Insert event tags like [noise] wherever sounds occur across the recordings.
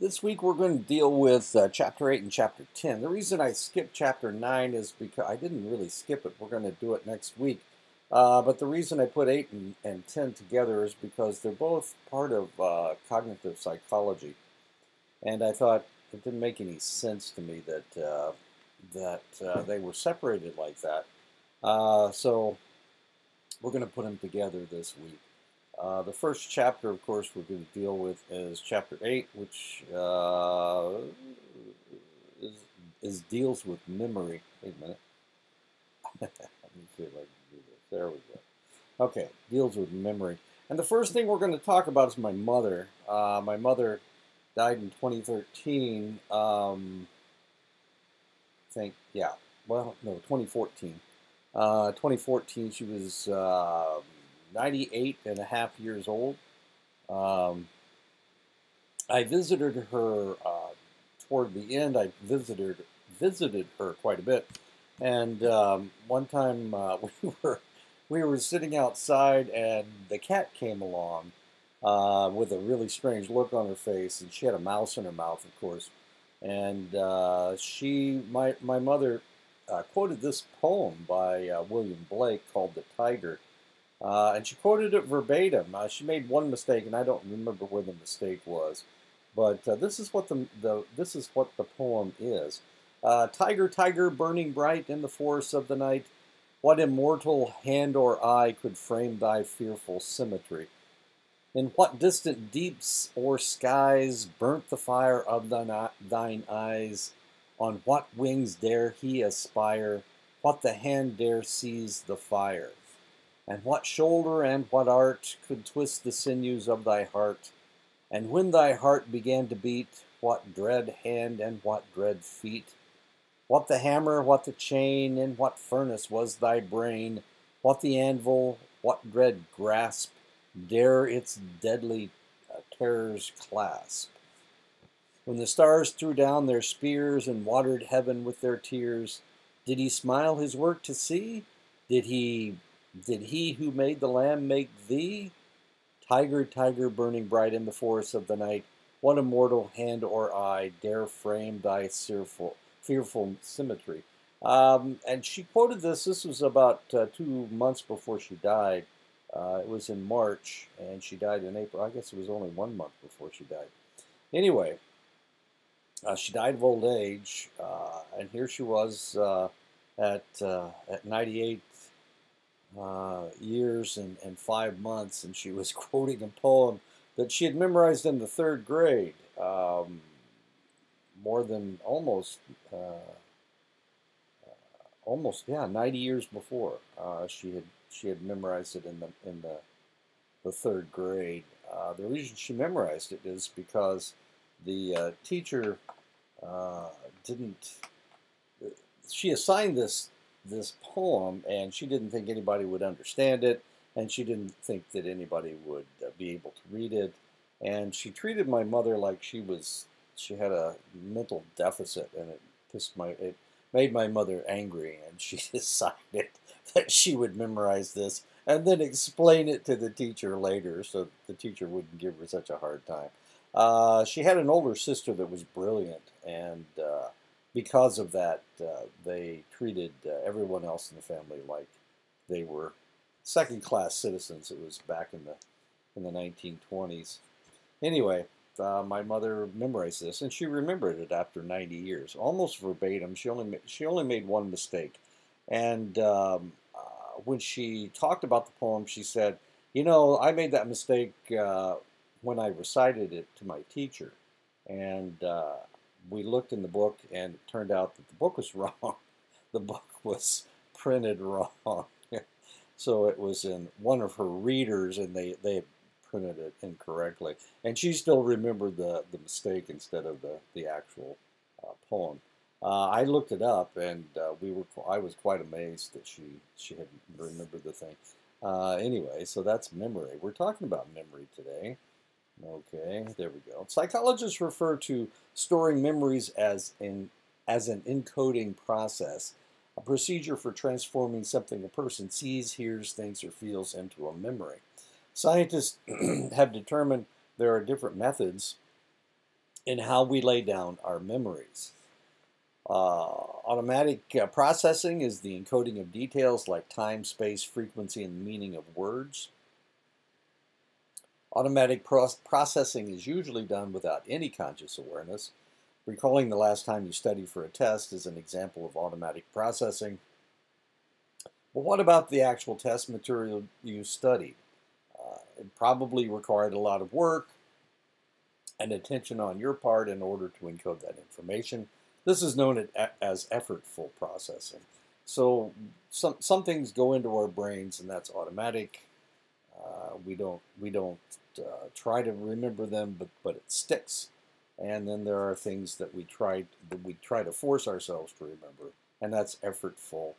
This week we're going to deal with uh, Chapter 8 and Chapter 10. The reason I skipped Chapter 9 is because I didn't really skip it. We're going to do it next week. Uh, but the reason I put 8 and, and 10 together is because they're both part of uh, cognitive psychology. And I thought it didn't make any sense to me that, uh, that uh, they were separated like that. Uh, so we're going to put them together this week. Uh, the first chapter, of course, we're going to deal with is chapter 8, which uh, is, is, deals with memory. Wait a minute. [laughs] Let me see if I can do this. There we go. Okay, deals with memory. And the first thing we're going to talk about is my mother. Uh, my mother died in 2013. Um, I think, yeah. Well, no, 2014. Uh, 2014, she was uh, 98 and a half years old. Um, I visited her uh, toward the end. I visited visited her quite a bit, and um, one time uh, [laughs] we were we were sitting outside, and the cat came along uh, with a really strange look on her face, and she had a mouse in her mouth, of course. And uh, she, my my mother, uh, quoted this poem by uh, William Blake called "The Tiger." Uh, and she quoted it verbatim. Uh, she made one mistake, and I don't remember where the mistake was. But uh, this is what the, the this is what the poem is. Uh, tiger, tiger, burning bright in the forests of the night, what immortal hand or eye could frame thy fearful symmetry? In what distant deeps or skies burnt the fire of thine, thine eyes? On what wings dare he aspire? What the hand dare seize the fire? And what shoulder and what art could twist the sinews of thy heart? And when thy heart began to beat, what dread hand and what dread feet? What the hammer, what the chain, in what furnace was thy brain? What the anvil, what dread grasp, dare its deadly uh, terrors clasp? When the stars threw down their spears and watered heaven with their tears, did he smile his work to see? Did he did he who made the lamb make thee? Tiger, tiger, burning bright in the forest of the night, what immortal hand or eye dare frame thy fearful, fearful symmetry? Um, and she quoted this. This was about uh, two months before she died. Uh, it was in March, and she died in April. I guess it was only one month before she died. Anyway, uh, she died of old age, uh, and here she was uh, at uh, at 98 uh, years and, and five months, and she was [laughs] quoting a poem that she had memorized in the third grade, um, more than almost, uh, uh, almost yeah, 90 years before. Uh, she had she had memorized it in the in the the third grade. Uh, the reason she memorized it is because the teacher didn't. She assigned this this poem, and she didn't think anybody would understand it, and she didn't think that anybody would uh, be able to read it. And she treated my mother like she was she had a mental deficit, and it pissed my it made my mother angry, and she [laughs] decided that she would memorize this and then explain it to the teacher later, so the teacher wouldn't give her such a hard time. Uh, she had an older sister that was brilliant, and uh, because of that, uh, they treated uh, everyone else in the family like they were second-class citizens. It was back in the in the 1920s. Anyway, uh, my mother memorized this, and she remembered it after 90 years, almost verbatim. She only she only made one mistake, and um, uh, when she talked about the poem, she said, "You know, I made that mistake uh, when I recited it to my teacher." And uh, we looked in the book and it turned out that the book was [laughs] wrong. the book was printed wrong. [laughs] so it was in one of her readers and they, they printed it incorrectly. And she still remembered the, the mistake instead of the, the actual uh, poem. Uh, I looked it up and uh, we were I was quite amazed that she, she had remembered the thing. Uh, anyway, so that's memory. We're talking about memory today. Okay, there we go. Psychologists refer to storing memories as, in, as an encoding process, a procedure for transforming something a person sees, hears, thinks, or feels into a memory. Scientists [clears throat] have determined there are different methods in how we lay down our memories. Uh, automatic uh, processing is the encoding of details like time, space, frequency, and meaning of words. Automatic pro processing is usually done without any conscious awareness. Recalling the last time you studied for a test is an example of automatic processing. But what about the actual test material you studied? Uh, it probably required a lot of work and attention on your part in order to encode that information. This is known as effortful processing. So some, some things go into our brains and that's automatic. Uh, we don't, we don't uh, try to remember them, but, but it sticks. And then there are things that we try, that we try to force ourselves to remember, and that's effortful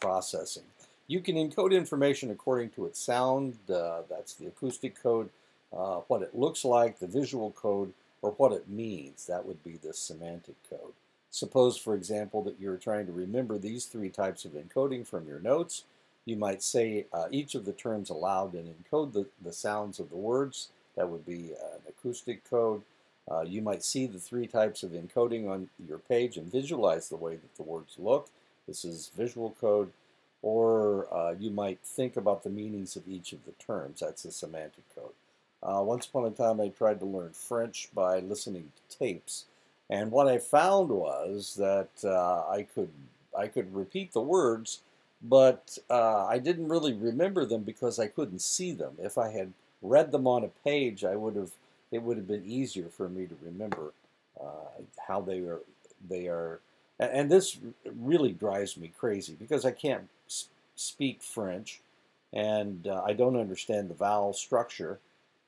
processing. You can encode information according to its sound, uh, that's the acoustic code, uh, what it looks like, the visual code, or what it means, that would be the semantic code. Suppose, for example, that you're trying to remember these three types of encoding from your notes. You might say uh, each of the terms aloud and encode the, the sounds of the words. That would be an acoustic code. Uh, you might see the three types of encoding on your page and visualize the way that the words look. This is visual code. Or uh, you might think about the meanings of each of the terms. That's a semantic code. Uh, once upon a time, I tried to learn French by listening to tapes. And what I found was that uh, I could I could repeat the words, but uh, I didn't really remember them because I couldn't see them. If I had read them on a page, I would have it would have been easier for me to remember uh, how they are they are. And this really drives me crazy because I can't speak French, and uh, I don't understand the vowel structure.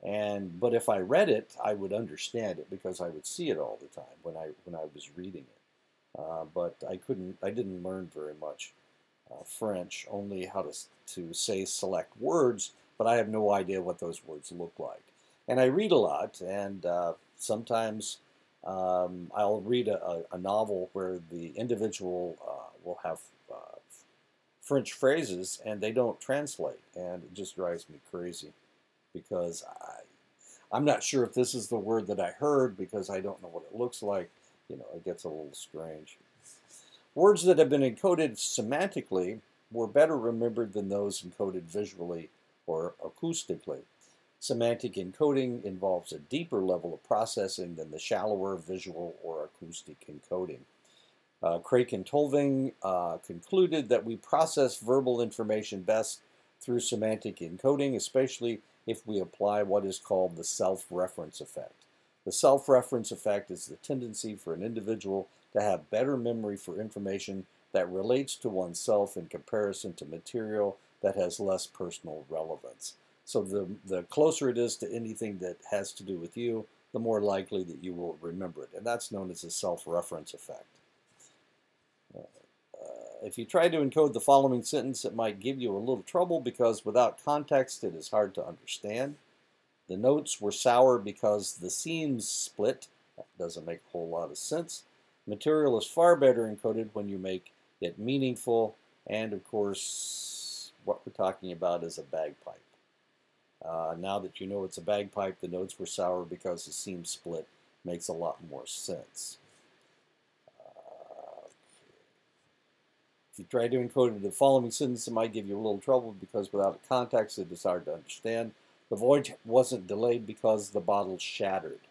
And but if I read it, I would understand it because I would see it all the time when I when I was reading it. Uh, but I couldn't. I didn't learn very much uh, French. Only how to to say select words, but I have no idea what those words look like. And I read a lot, and uh, sometimes um, I'll read a, a, novel where the individual uh, will have uh, French phrases and they don't translate, and it just drives me crazy because I, I'm not sure if this is the word that I heard because I don't know what it looks like. You know, it gets a little strange. Words that have been encoded semantically were better remembered than those encoded visually or acoustically. Semantic encoding involves a deeper level of processing than the shallower visual or acoustic encoding. Uh, Craik and Tulving uh, concluded that we process verbal information best through semantic encoding, especially if we apply what is called the self-reference effect. The self-reference effect is the tendency for an individual to have better memory for information that relates to oneself in comparison to material that has less personal relevance. So the, the closer it is to anything that has to do with you, the more likely that you will remember it. And that's known as a self-reference effect. Uh, if you try to encode the following sentence, it might give you a little trouble because without context, it is hard to understand. The notes were sour because the seams split. That doesn't make a whole lot of sense. Material is far better encoded when you make it meaningful. And of course, what we're talking about is a bagpipe. Uh, now that you know it's a bagpipe, the notes were sour because the seam split makes a lot more sense. If you try to encode the following sentence, it might give you a little trouble because without context, it is hard to understand. The voyage wasn't delayed because the bottle shattered.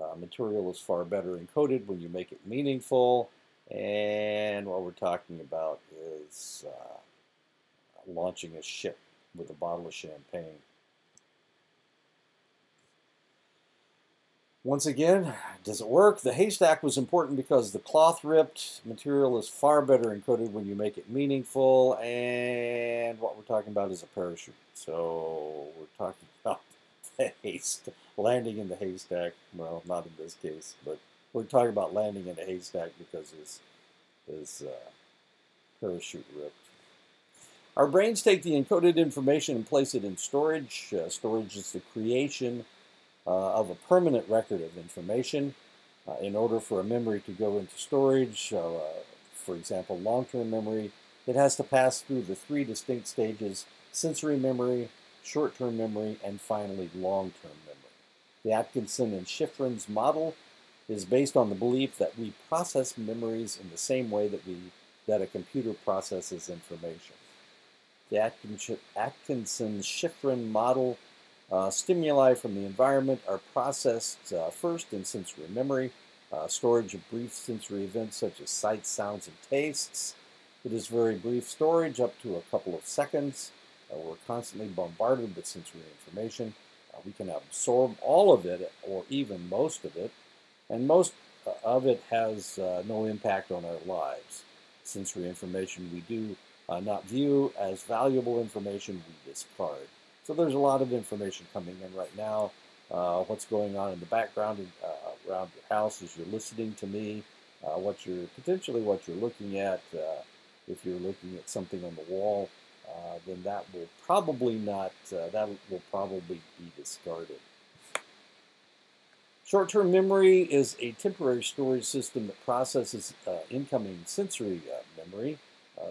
Uh, material is far better encoded when you make it meaningful. And what we're talking about is uh, launching a ship with a bottle of champagne. Once again, does it work? The haystack was important because the cloth ripped material is far better encoded when you make it meaningful. And what we're talking about is a parachute. So we're talking [laughs] about the haystack, landing in the haystack. Well, not in this case, but we're talking about landing in a haystack because his, his uh, parachute ripped. Our brains take the encoded information and place it in storage. Uh, storage is the creation uh, of a permanent record of information. Uh, in order for a memory to go into storage, uh, for example, long-term memory, it has to pass through the three distinct stages, sensory memory, short-term memory, and finally long-term. The Atkinson and Shiffrin's model is based on the belief that we process memories in the same way that we that a computer processes information. The Atkinson-Shiffrin model uh, stimuli from the environment are processed uh, first in sensory memory, uh, storage of brief sensory events such as sights, sounds, and tastes. It is very brief storage, up to a couple of seconds. Uh, we're constantly bombarded with sensory information. Uh, we can absorb all of it, or even most of it, and most uh, of it has no impact on our lives. Sensory information we do not view as valuable information we discard. So there's a lot of information coming in right now. Uh, what's going on in the background uh, around your house as you're listening to me, uh, what you're potentially what you're looking at. Uh, if you're looking at something on the wall, uh, then that will probably not. Uh, that will probably be discarded. Short-term memory is a temporary storage system that processes incoming sensory memory.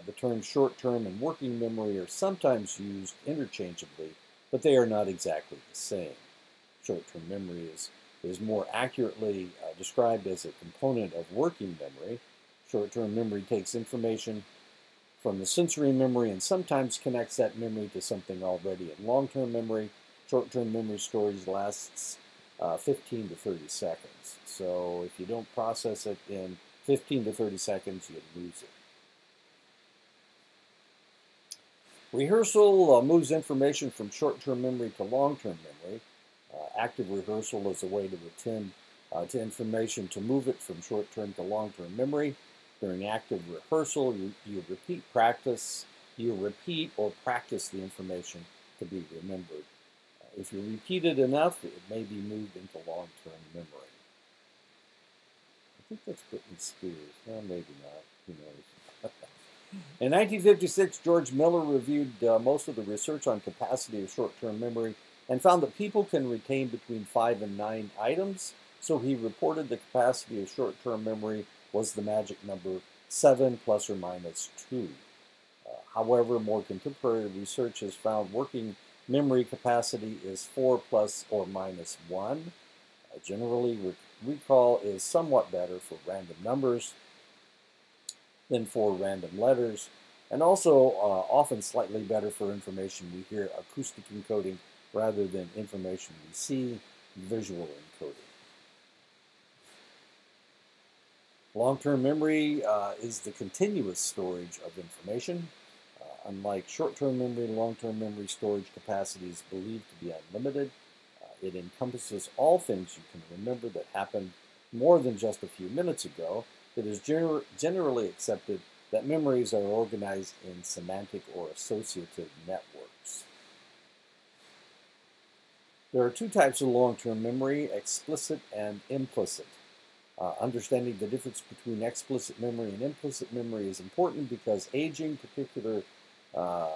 the terms short-term and working memory are sometimes used interchangeably but they are not exactly the same. Short-term memory is, is more accurately uh, described as a component of working memory. Short-term memory takes information from the sensory memory and sometimes connects that memory to something already in long-term memory. Short-term memory storage lasts uh, 15 to 30 seconds. So if you don't process it in 15 to 30 seconds, you lose it. Rehearsal uh, moves information from short-term memory to long-term memory. Uh, active rehearsal is a way to attend uh, to information to move it from short-term to long-term memory. During active rehearsal, you, you repeat practice, you repeat or practice the information to be remembered. Uh, if you repeat it enough, it may be moved into long-term memory. I think that's Britney Spears. Well, maybe not. Who knows? [laughs] In 1956, George Miller reviewed uh, most of the research on capacity of short-term memory and found that people can retain between five and nine items, so he reported the capacity of short-term memory was the magic number 7 plus or minus 2. Uh, however, more contemporary research has found working memory capacity is 4 plus or minus 1. Uh, generally, rec recall is somewhat better for random numbers, than for random letters, and also uh, often slightly better for information we hear acoustic encoding rather than information we see visual encoding. Long-term memory uh, is the continuous storage of information. Uh, unlike short-term memory, long-term memory storage capacity is believed to be unlimited. Uh, it encompasses all things you can remember that happened more than just a few minutes ago, it is gener generally accepted that memories are organized in semantic or associative networks. There are two types of long-term memory, explicit and implicit. Uh, understanding the difference between explicit memory and implicit memory is important because aging, particular uh,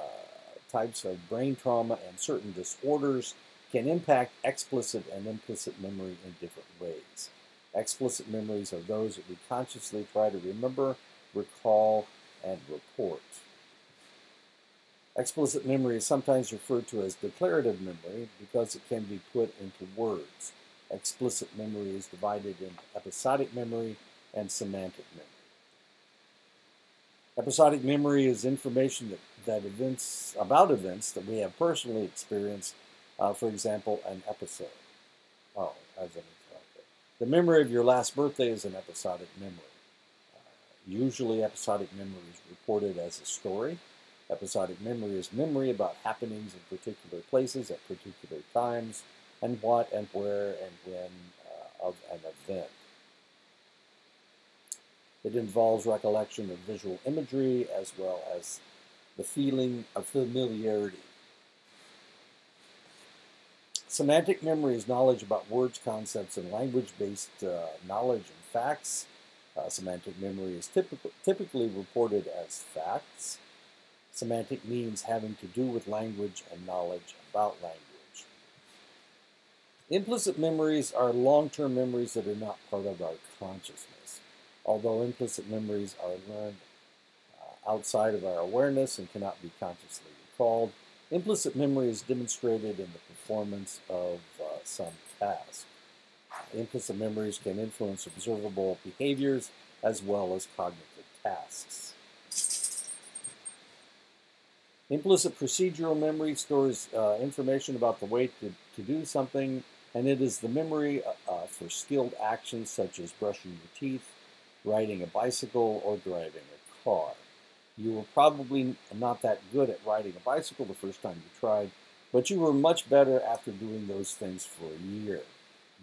types of brain trauma, and certain disorders can impact explicit and implicit memory in different ways. Explicit memories are those that we consciously try to remember, recall, and report. Explicit memory is sometimes referred to as declarative memory because it can be put into words. Explicit memory is divided into episodic memory and semantic memory. Episodic memory is information that, that events about events that we have personally experienced, uh, for example, an episode. Oh, as an the memory of your last birthday is an episodic memory. Uh, usually, episodic memory is reported as a story. Episodic memory is memory about happenings in particular places at particular times, and what and where and when uh, of an event. It involves recollection of visual imagery as well as the feeling of familiarity Semantic memory is knowledge about words, concepts, and language-based uh, knowledge and facts. Uh, semantic memory is typical, typically reported as facts. Semantic means having to do with language and knowledge about language. Implicit memories are long-term memories that are not part of our consciousness. Although implicit memories are learned uh, outside of our awareness and cannot be consciously recalled, Implicit memory is demonstrated in the performance of uh, some task. implicit memories can influence observable behaviors as well as cognitive tasks. Implicit procedural memory stores uh, information about the way to, to do something, and it is the memory uh, uh, for skilled actions such as brushing your teeth, riding a bicycle, or driving a car. You were probably not that good at riding a bicycle the first time you tried, but you were much better after doing those things for a year.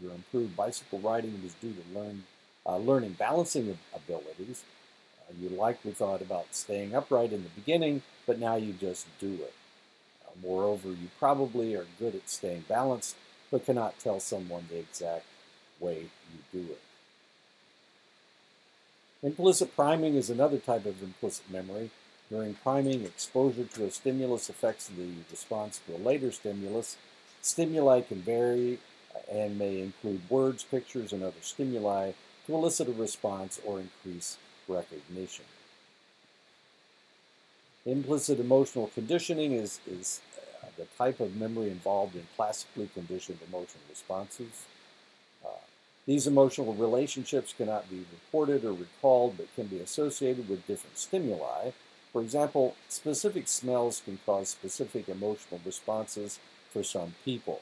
Your improved bicycle riding was due to learn, uh, learning balancing abilities, uh, you likely thought about staying upright in the beginning, but now you just do it. Uh, moreover, you probably are good at staying balanced, but cannot tell someone the exact way you do it. Implicit priming is another type of implicit memory. During priming, exposure to a stimulus affects the response to a later stimulus. Stimuli can vary and may include words, pictures, and other stimuli to elicit a response or increase recognition. Implicit emotional conditioning is, is the type of memory involved in classically conditioned emotional responses. Uh, these emotional relationships cannot be reported or recalled, but can be associated with different stimuli. For example, specific smells can cause specific emotional responses for some people.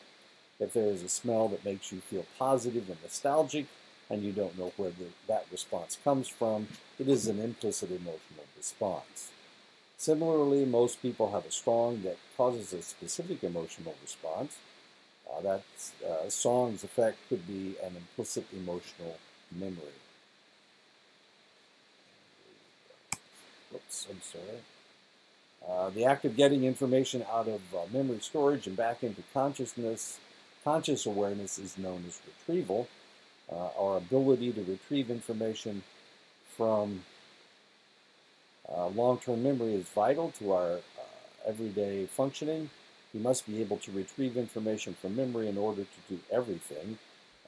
If there is a smell that makes you feel positive and nostalgic, and you don't know where the, that response comes from, it is an implicit emotional response. Similarly, most people have a strong that causes a specific emotional response. Uh, that uh, song's effect could be an implicit emotional memory. Oops, I'm sorry. Uh, the act of getting information out of uh, memory storage and back into consciousness, conscious awareness is known as retrieval. Uh, our ability to retrieve information from uh, long-term memory is vital to our everyday functioning. We must be able to retrieve information from memory in order to do everything,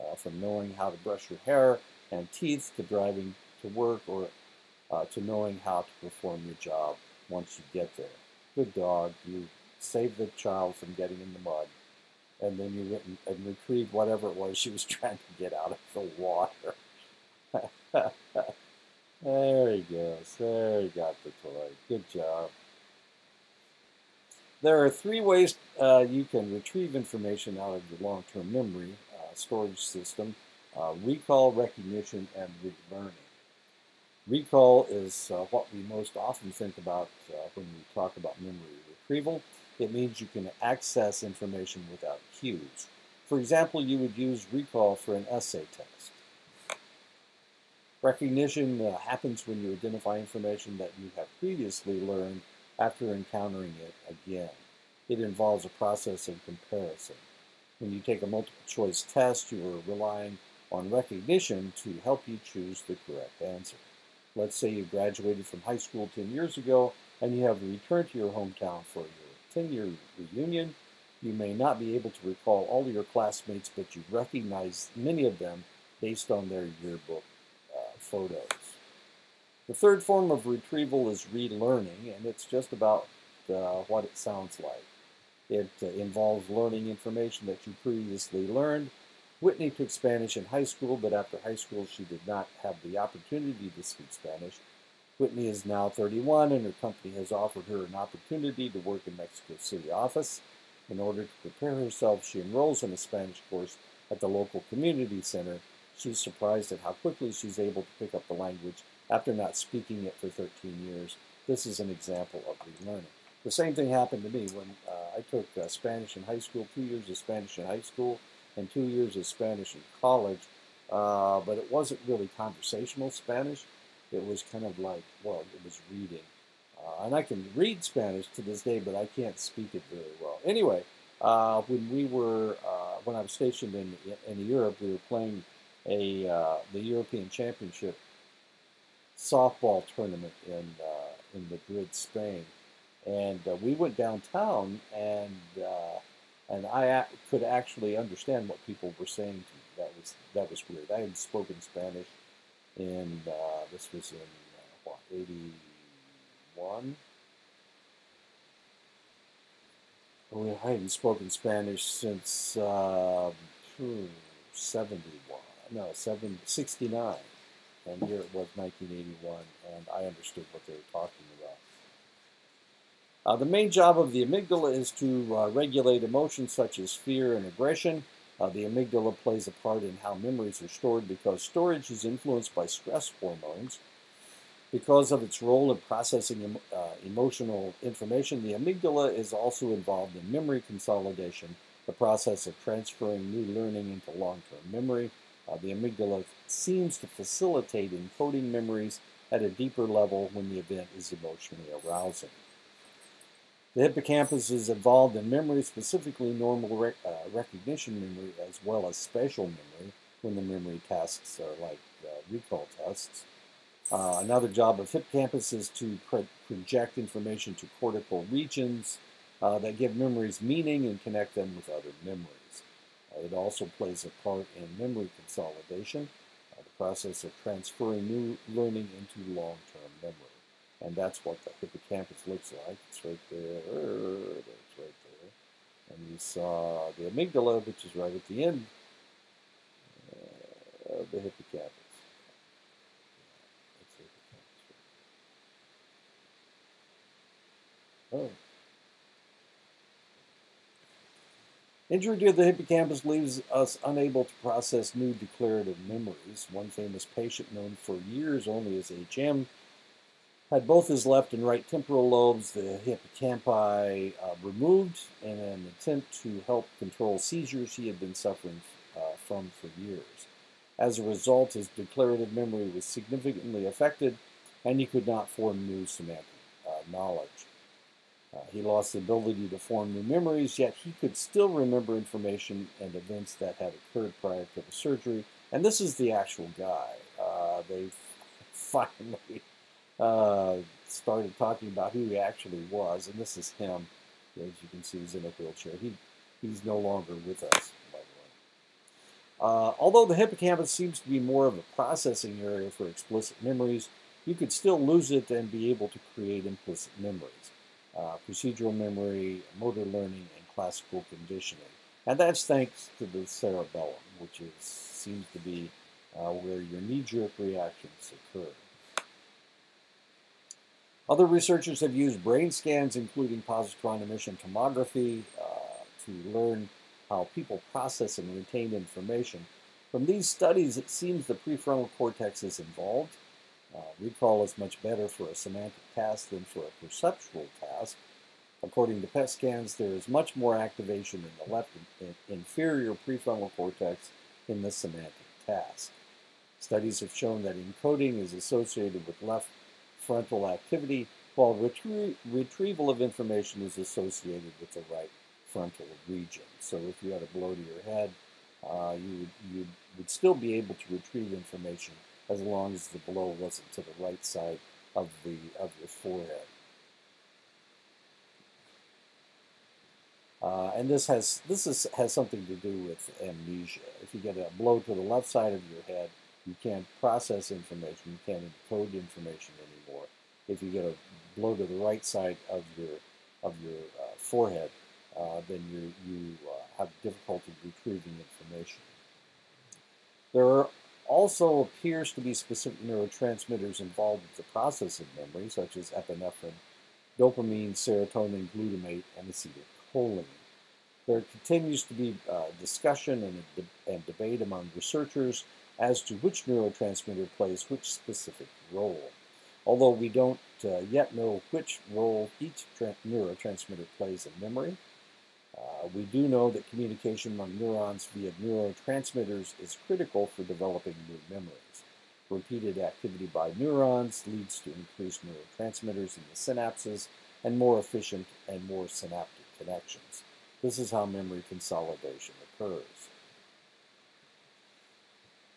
uh, from knowing how to brush your hair and teeth to driving to work or uh, to knowing how to perform your job once you get there. Good dog, you saved the child from getting in the mud and then you went and, and retrieved whatever it was she was [laughs] trying to get out of the water. [laughs] there he goes. There he got the toy. Good job. There are three ways uh, you can retrieve information out of your long-term memory uh, storage system. Uh, recall, recognition, and relearning. Recall is uh, what we most often think about uh, when we talk about memory retrieval. It means you can access information without cues. For example, you would use recall for an essay test. Recognition uh, happens when you identify information that you have previously learned after encountering it again. It involves a process of comparison. When you take a multiple choice test, you are relying on recognition to help you choose the correct answer. Let's say you graduated from high school 10 years ago and you have returned to your hometown for your 10-year reunion, you may not be able to recall all of your classmates, but you recognize many of them based on their yearbook uh, photos. The third form of retrieval is relearning, and it's just about uh, what it sounds like. It uh, involves learning information that you previously learned. Whitney took Spanish in high school, but after high school she did not have the opportunity to speak Spanish. Whitney is now 31 and her company has offered her an opportunity to work in Mexico City office. In order to prepare herself, she enrolls in a Spanish course at the local community center. She's surprised at how quickly she's able to pick up the language after not speaking it for 13 years. This is an example of relearning. The same thing happened to me when uh, I took uh, Spanish in high school, two years of Spanish in high school, and two years of Spanish in college. Uh, but it wasn't really conversational Spanish it was kind of like, well, it was reading. Uh, and I can read Spanish to this day, but I can't speak it very well. Anyway, uh, when we were, uh, when I was stationed in, in Europe, we were playing a, the European Championship softball tournament in, uh, in Madrid, Spain. And uh, we went downtown and and I could actually understand what people were saying to me. That was that was weird. I had spoken Spanish and uh, this was in uh, what 81 I hadn't spoken Spanish since uh, 71 no, 769, and here it was 1981, and I understood what they were talking about. Uh, the main job of the amygdala is to uh, regulate emotions such as fear and aggression. Uh, the amygdala plays a part in how memories are stored because storage is influenced by stress hormones. Because of its role in processing uh, emotional information, the amygdala is also involved in memory consolidation the process of transferring new learning into long-term memory. Uh, the amygdala seems to facilitate encoding memories at a deeper level when the event is emotionally arousing. The hippocampus is involved in memory, specifically normal rec uh, recognition memory as well as spatial memory when the memory tasks are like uh, recall tests. Uh, another job of hippocampus is to pro project information to cortical regions uh, that give memories meaning and connect them with other memories. It also plays a part in memory consolidation, uh, the process of transferring new learning into long-term memory. And that's what the hippocampus looks like. It's right there. It's right there. And you saw the amygdala, which is right at the end uh, of the hippocampus. Oh. Injury to the hippocampus leaves us unable to process new declarative memories. One famous patient known for years only as HM had both his left and right temporal lobes, the hippocampi, uh, removed in an attempt to help control seizures he had been suffering uh, from for years. As a result, his declarative memory was significantly affected, and he could not form new semantic uh, knowledge. Uh, he lost the ability to form new memories, yet he could still remember information and events that had occurred prior to the surgery. And this is the actual guy. Uh, they [laughs] finally uh, started talking about who he actually was, and this is him. As you can see, he's in a wheelchair. He, he's no longer with us, by the way. Uh, although the hippocampus seems to be more of a processing area for explicit memories, you could still lose it and be able to create implicit memories uh, procedural memory, motor learning, and classical conditioning. And that's thanks to the cerebellum, which is, seems to be uh, where your knee-jerk reactions occur. Other researchers have used brain scans, including positron emission tomography, uh, to learn how people process and retain information. From these studies, it seems the prefrontal cortex is involved, uh, recall is much better for a semantic task than for a perceptual task. According to PET scans, there is much more activation in the left inferior prefrontal cortex in the semantic task. Studies have shown that encoding is associated with left frontal activity, while retrie retrieval of information is associated with the right frontal region. So if you had a blow to your head, uh, you, would, you would still be able to retrieve information as long as the blow wasn't to the right side of the of your forehead. Uh, and this has this is, has something to do with amnesia. If you get a blow to the left side of your head, you can't process information, you can't encode information anymore. If you get a blow to the right side of your of your uh, forehead, uh, then you you uh, have difficulty retrieving information. There are also appears to be specific neurotransmitters involved with the processing memory, such as epinephrine, dopamine, serotonin, glutamate, and acetylcholine. There continues to be uh, discussion and, de and debate among researchers as to which neurotransmitter plays which specific role. Although we don't uh, yet know which role each neurotransmitter plays in memory, uh, we do know that communication among neurons via neurotransmitters is critical for developing new memories. Repeated activity by neurons leads to increased neurotransmitters in the synapses and more efficient and more synaptic connections. This is how memory consolidation occurs.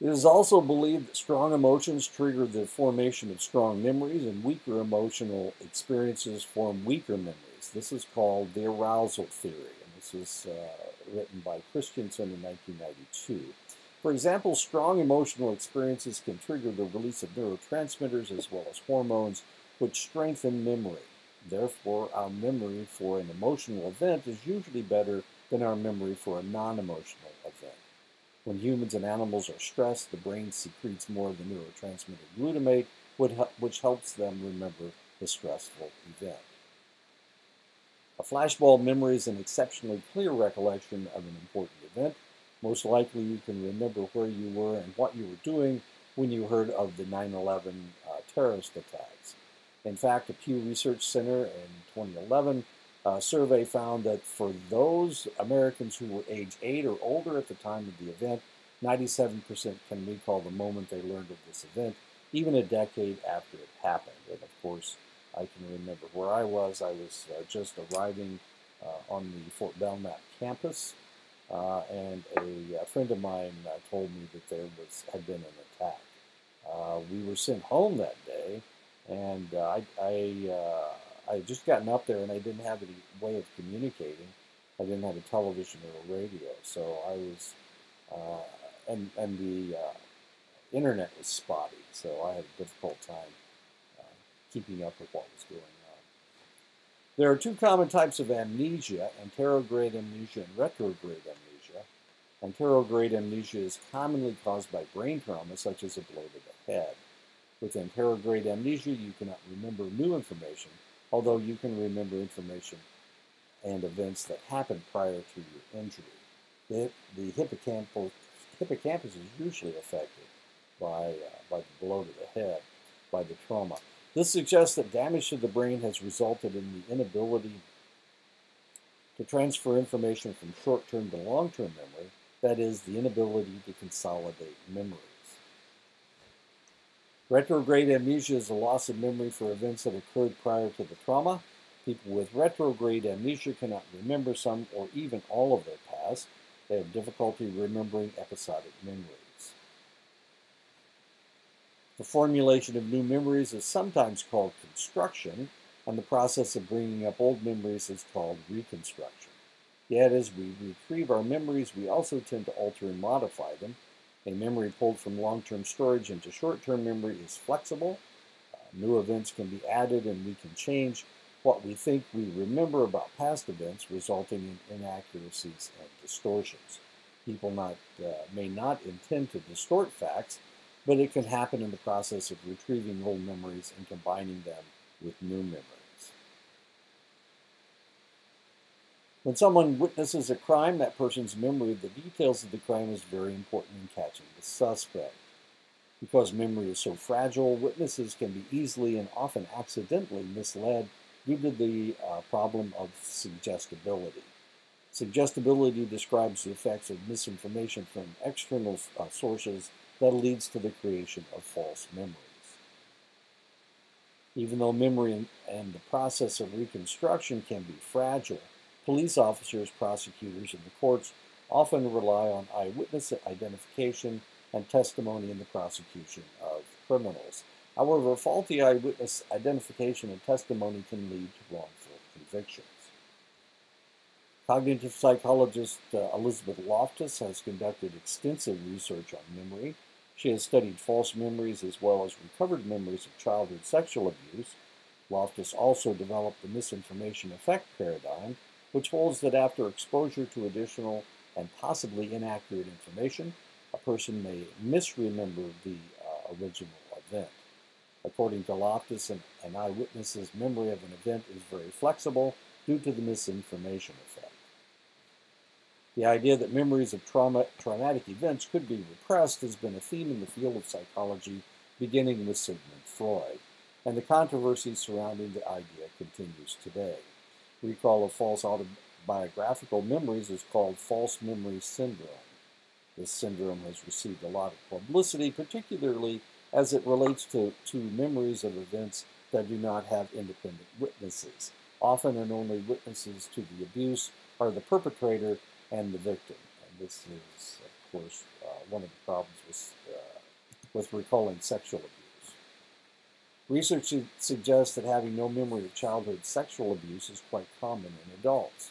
It is also believed that strong emotions trigger the formation of strong memories and weaker emotional experiences form weaker memories. This is called the arousal theory. This was uh, written by Christianson in 1992. For example, strong emotional experiences can trigger the release of neurotransmitters as well as hormones, which strengthen memory. Therefore, our memory for an emotional event is usually better than our memory for a non-emotional event. When humans and animals are stressed, the brain secretes more of the neurotransmitter glutamate, which helps them remember the stressful event. A flashbulb memory is an exceptionally clear recollection of an important event. Most likely you can remember where you were and what you were doing when you heard of the 9-11 uh, terrorist attacks. In fact, the Pew Research Center in 2011 uh, survey found that for those Americans who were age 8 or older at the time of the event, 97% can recall the moment they learned of this event, even a decade after it happened. And of course, I can remember where I was. I was uh, just arriving uh, on the Fort Belknap campus, uh, and a, a, friend of mine uh, told me that there was had been an attack. Uh, we were sent home that day, and I, I I had just gotten up there and I didn't have any way of communicating. I didn't have a television or a radio, so I was, uh, and and the uh, internet was spotty, so I had a difficult time uh, keeping up with what was going on. There are two common types of amnesia: anterograde amnesia and retrograde amnesia. Anterograde amnesia is commonly caused by brain trauma, such as a blow to the head. With anterograde amnesia, you cannot remember new information although you can remember information and events that happened prior to your injury. The, the hippocampus, is usually affected by, uh, by the blow to the head, by the trauma. This suggests that damage to the brain has resulted in the inability to transfer information from short-term to long-term memory, that is, the inability to consolidate memories. Retrograde amnesia is a loss of memory for events that occurred prior to the trauma. People with retrograde amnesia cannot remember some or even all of their past. They have difficulty remembering episodic memories. The formulation of new memories is sometimes called construction, and the process of bringing up old memories is called reconstruction. Yet, as we retrieve our memories, we also tend to alter and modify them, a memory pulled from long-term storage into short-term memory is flexible. Uh, new events can be added and we can change what we think we remember about past events, resulting in inaccuracies and distortions. People not, uh, may not intend to distort facts, but it can happen in the process of retrieving old memories and combining them with new memories. When someone witnesses a crime, that person's memory of the details of the crime is very important in catching the suspect. Because memory is so fragile, witnesses can be easily and often accidentally misled due to the uh, problem of suggestibility. Suggestibility describes the effects of misinformation from external uh, sources that leads to the creation of false memories. Even though memory and the process of reconstruction can be fragile, Police officers, prosecutors, and the courts often rely on eyewitness identification and testimony in the prosecution of criminals. However, faulty eyewitness identification and testimony can lead to wrongful convictions. Cognitive psychologist uh, Elizabeth Loftus has conducted extensive research on memory. She has studied false memories as well as recovered memories of childhood sexual abuse. Loftus also developed the misinformation effect paradigm, which holds that after exposure to additional and possibly inaccurate information, a person may misremember the uh, original event. According to Loftus, an, an eyewitness's memory of an event is very flexible due to the misinformation effect. The idea that memories of trauma, traumatic events could be repressed has been a theme in the field of psychology beginning with Sigmund Freud, and the controversy surrounding the idea continues today recall of false autobiographical memories is called false memory syndrome. This syndrome has received a lot of publicity, particularly as it relates to, to memories of events that do not have independent witnesses. Often and only witnesses to the abuse are the perpetrator and the victim. And this is, of course, uh, one of the problems with, uh, with recalling sexual abuse. Research suggests that having no memory of childhood sexual abuse is quite common in adults.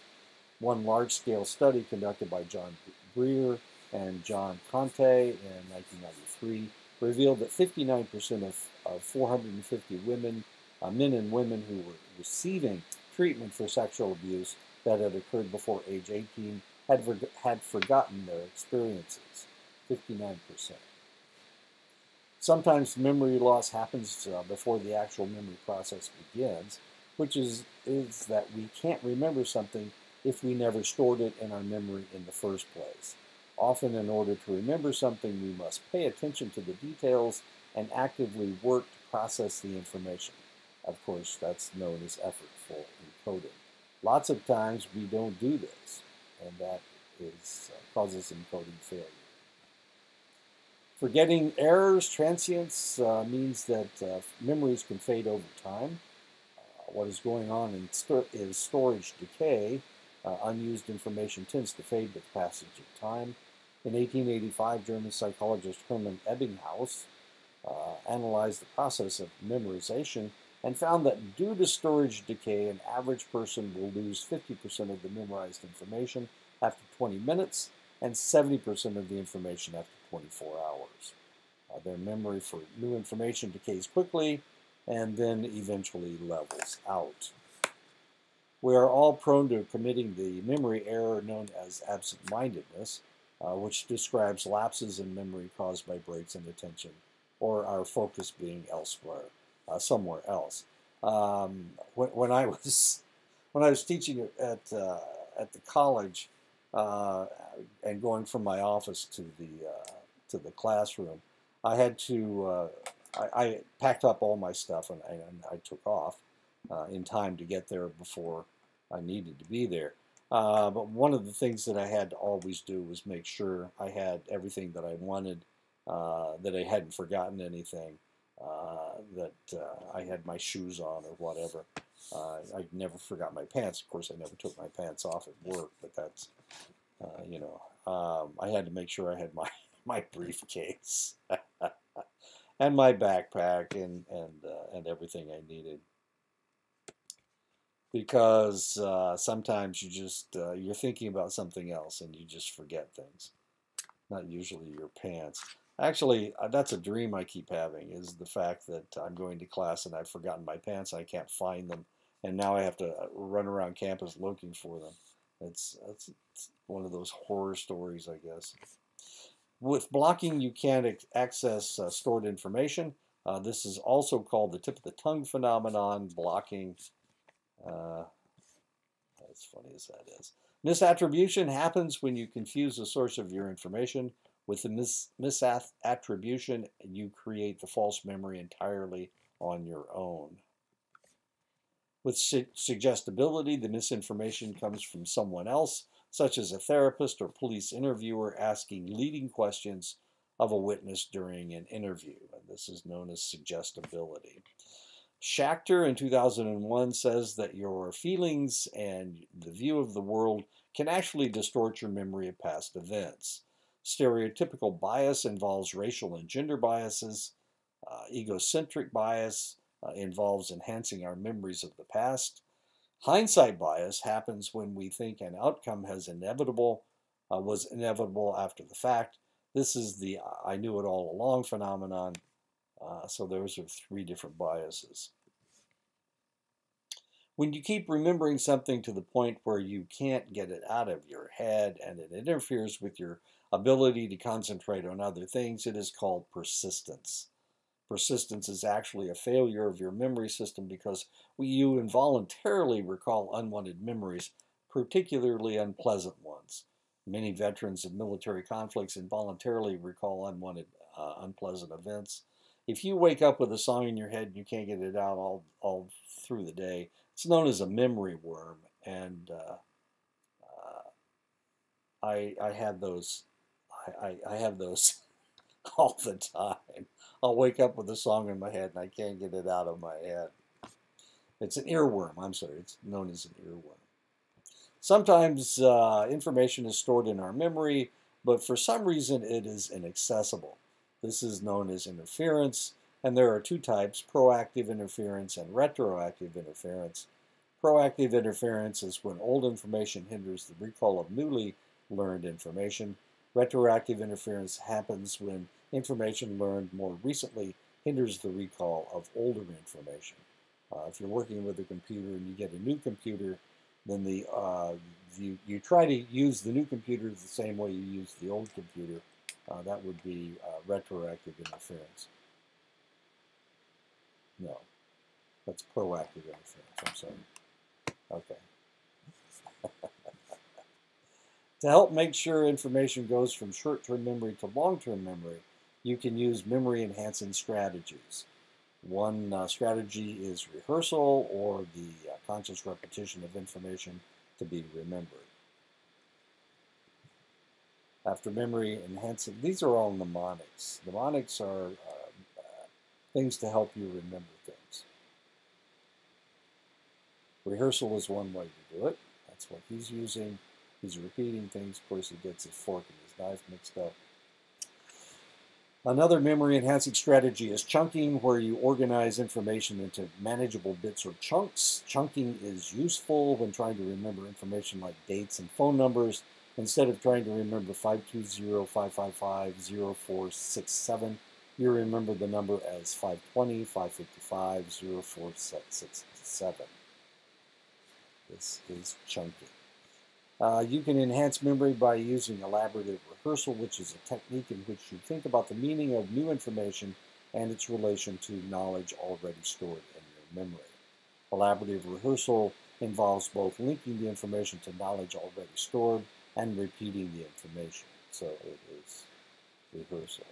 One large-scale study conducted by John Briere and John Conte in 1993 revealed that 59% of, of 450 women, uh, men and women who were receiving treatment for sexual abuse that had occurred before age 18 had, had forgotten their experiences. 59%. Sometimes memory loss happens uh, before the actual memory process begins, which is, is that we can't remember something if we never stored it in our memory in the first place. Often, in order to remember something, we must pay attention to the details and actively work to process the information. Of course, that's known as effortful encoding. Lots of times we don't do this, and that is, uh, causes encoding failure. Forgetting errors, transience, uh, means that uh, memories can fade over time. Uh, what is going on in st is storage decay. Uh, unused information tends to fade with passage of time. In 1885, German psychologist Hermann Ebbinghaus uh, analyzed the process of memorization and found that due to storage decay, an average person will lose 50% of the memorized information after 20 minutes and 70% of the information after 24 hours. Uh, their memory for new information decays quickly and then eventually levels out. We are all prone to committing the memory error known as absent-mindedness, uh, which describes lapses in memory caused by breaks in attention or our focus being elsewhere uh, somewhere else. Um, when, when, I was [laughs] when I was teaching at uh, at the college uh, and going from my office to the uh, to the classroom, I had to uh, I, I, packed up all my stuff and, and I took off uh, in time to get there before I needed to be there. but one of the things that I had to always do was make sure I had everything that I wanted, that I hadn't forgotten anything, uh, that uh, I had my shoes on or whatever. Uh, I never forgot my pants. Of course, I never took my pants off at work, but that's, uh, you know, um, I had to make sure I had my, [laughs] my briefcase [laughs] and my backpack and, and, uh, and everything I needed. Because uh, sometimes you just, you're thinking about something else and you just forget things. Not usually your pants. Actually, uh, that's a dream I keep having is the fact that I'm going to class and I've forgotten my pants. and I can't find them. And now I have to uh, run around campus looking for them. It's, it's, it's one of those horror stories, I guess. With blocking, you can't access uh, stored information. Uh, this is also called the tip of the tongue phenomenon, blocking. Uh, as funny as that is. Misattribution happens when you confuse the source of your information with the mis misattribution, you create the false memory entirely on your own. With su suggestibility, the misinformation comes from someone else, such as a therapist or police interviewer asking leading questions of a witness during an interview. And this is known as suggestibility. Schachter in 2001 says that your feelings and the view of the world can actually distort your memory of past events. Stereotypical bias involves racial and gender biases. Uh, egocentric bias uh, involves enhancing our memories of the past. Hindsight bias happens when we think an outcome has inevitable uh, was inevitable after the fact. This is the I knew it all along phenomenon. Uh, so those are three different biases. When you keep remembering something to the point where you can't get it out of your head and it interferes with your ability to concentrate on other things, it is called persistence. Persistence is actually a failure of your memory system because you involuntarily recall unwanted memories, particularly unpleasant ones. Many veterans of military conflicts involuntarily recall unwanted, uh, unpleasant events. If you wake up with a song in your head and you can't get it out all, all through the day, it's known as a memory worm. And uh, uh, I, I had those I, I, have those [laughs] all the time. I'll wake up with a song in my head and I can't get it out of my head. It's an earworm. I'm sorry. It's known as an earworm. Sometimes uh, information is stored in our memory, but for some reason it is inaccessible. This is known as interference, and there are two types, proactive interference and retroactive interference. Proactive interference is when old information hinders the recall of newly learned information. Retroactive interference happens when information learned more recently hinders the recall of older information. Uh, if you're working with a computer and you get a new computer, then the uh, you, you try to use the new computer the same way you use the old computer, Uh, that would be uh, retroactive interference. No, that's proactive interference. I'm sorry. Okay. To help make sure information goes from short-term memory to long-term memory, you can use memory enhancing strategies. One uh, strategy is rehearsal or the uh, conscious repetition of information to be remembered. After memory enhancing, these are all mnemonics. Mnemonics are uh, things to help you remember things. Rehearsal is one way to do it. That's what he's using. He's repeating things. Of course, he gets his fork and his knife mixed up. Another memory enhancing strategy is chunking, where you organize information into manageable bits or chunks. Chunking is useful when trying to remember information like dates and phone numbers. Instead of trying to remember 520-555-0467, you remember the number as 520-555-0467. This is chunking. Uh, you can enhance memory by using elaborative rehearsal, which is a technique in which you think about the meaning of new information and its relation to knowledge already stored in your memory. Elaborative rehearsal involves both linking the information to knowledge already stored and repeating the information. So it is rehearsal.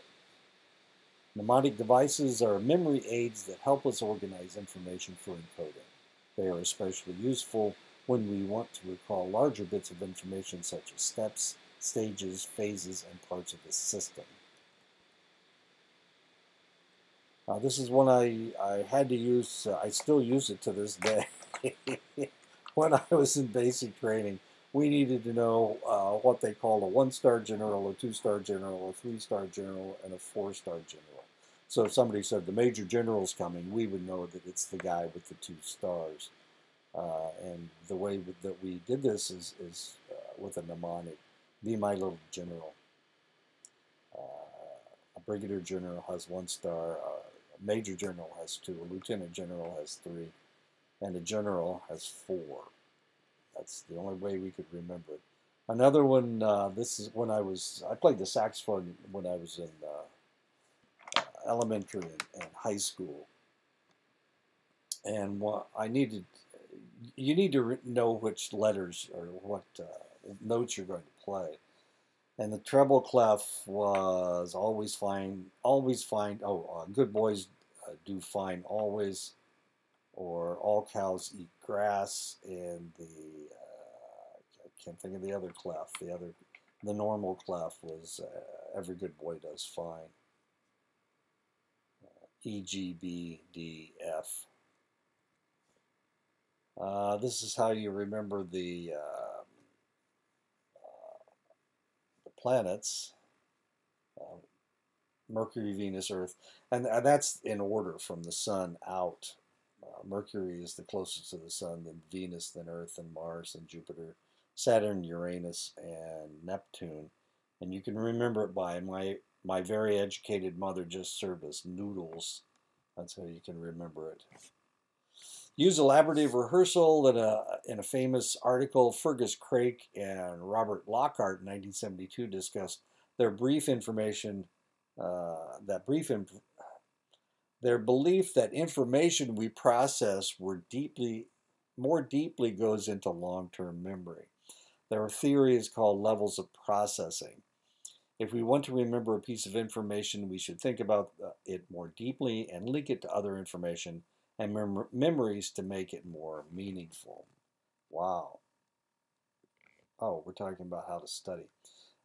Mnemonic devices are memory aids that help us organize information for encoding. They are especially useful when we want to recall larger bits of information such as steps, stages, phases, and parts of the system. Uh, this is one I, I had to use, uh, I still use it to this day. [laughs] when I was in basic training, we needed to know uh, what they called a one-star general, a two-star general, a three-star general, and a four-star general. So if somebody said the major general's coming, we would know that it's the guy with the two stars. Uh, and the way that we did this is, is uh, with a mnemonic, be my little general. Uh, a brigadier general has one star, a major general has two, a lieutenant general has three, and a general has four. That's the only way we could remember it. Another one, uh, this is when I was, I played the saxophone when I was in uh, elementary and, and, high school. And I needed you need to know which letters or what uh, notes you're going to play. And the treble clef was always fine, always fine. Oh, uh, good boys uh, do fine always, or all cows eat grass. And the uh, I can't think of the other clef. The other, the normal clef was uh, every good boy does fine. Uh, e G B D F. Uh, this is how you remember the, uh, uh, the planets, uh, Mercury, Venus, Earth, and, and, that's in order from the Sun out. Uh, Mercury is the closest to the Sun, then Venus, then Earth, and Mars, and Jupiter, Saturn, Uranus, and Neptune. And you can remember it by my, my very educated mother just served us noodles. That's how you can remember it. Use elaborative rehearsal in a, in a famous article. Fergus Craik and Robert Lockhart in 1972 discussed their brief information, uh, that brief, their belief that information we process were deeply, more deeply goes into long-term memory. Their theory is called levels of processing. If we want to remember a piece of information, we should think about uh, it more deeply and link it to other information and mem memories to make it more meaningful. Wow. Oh, we're talking about how to study.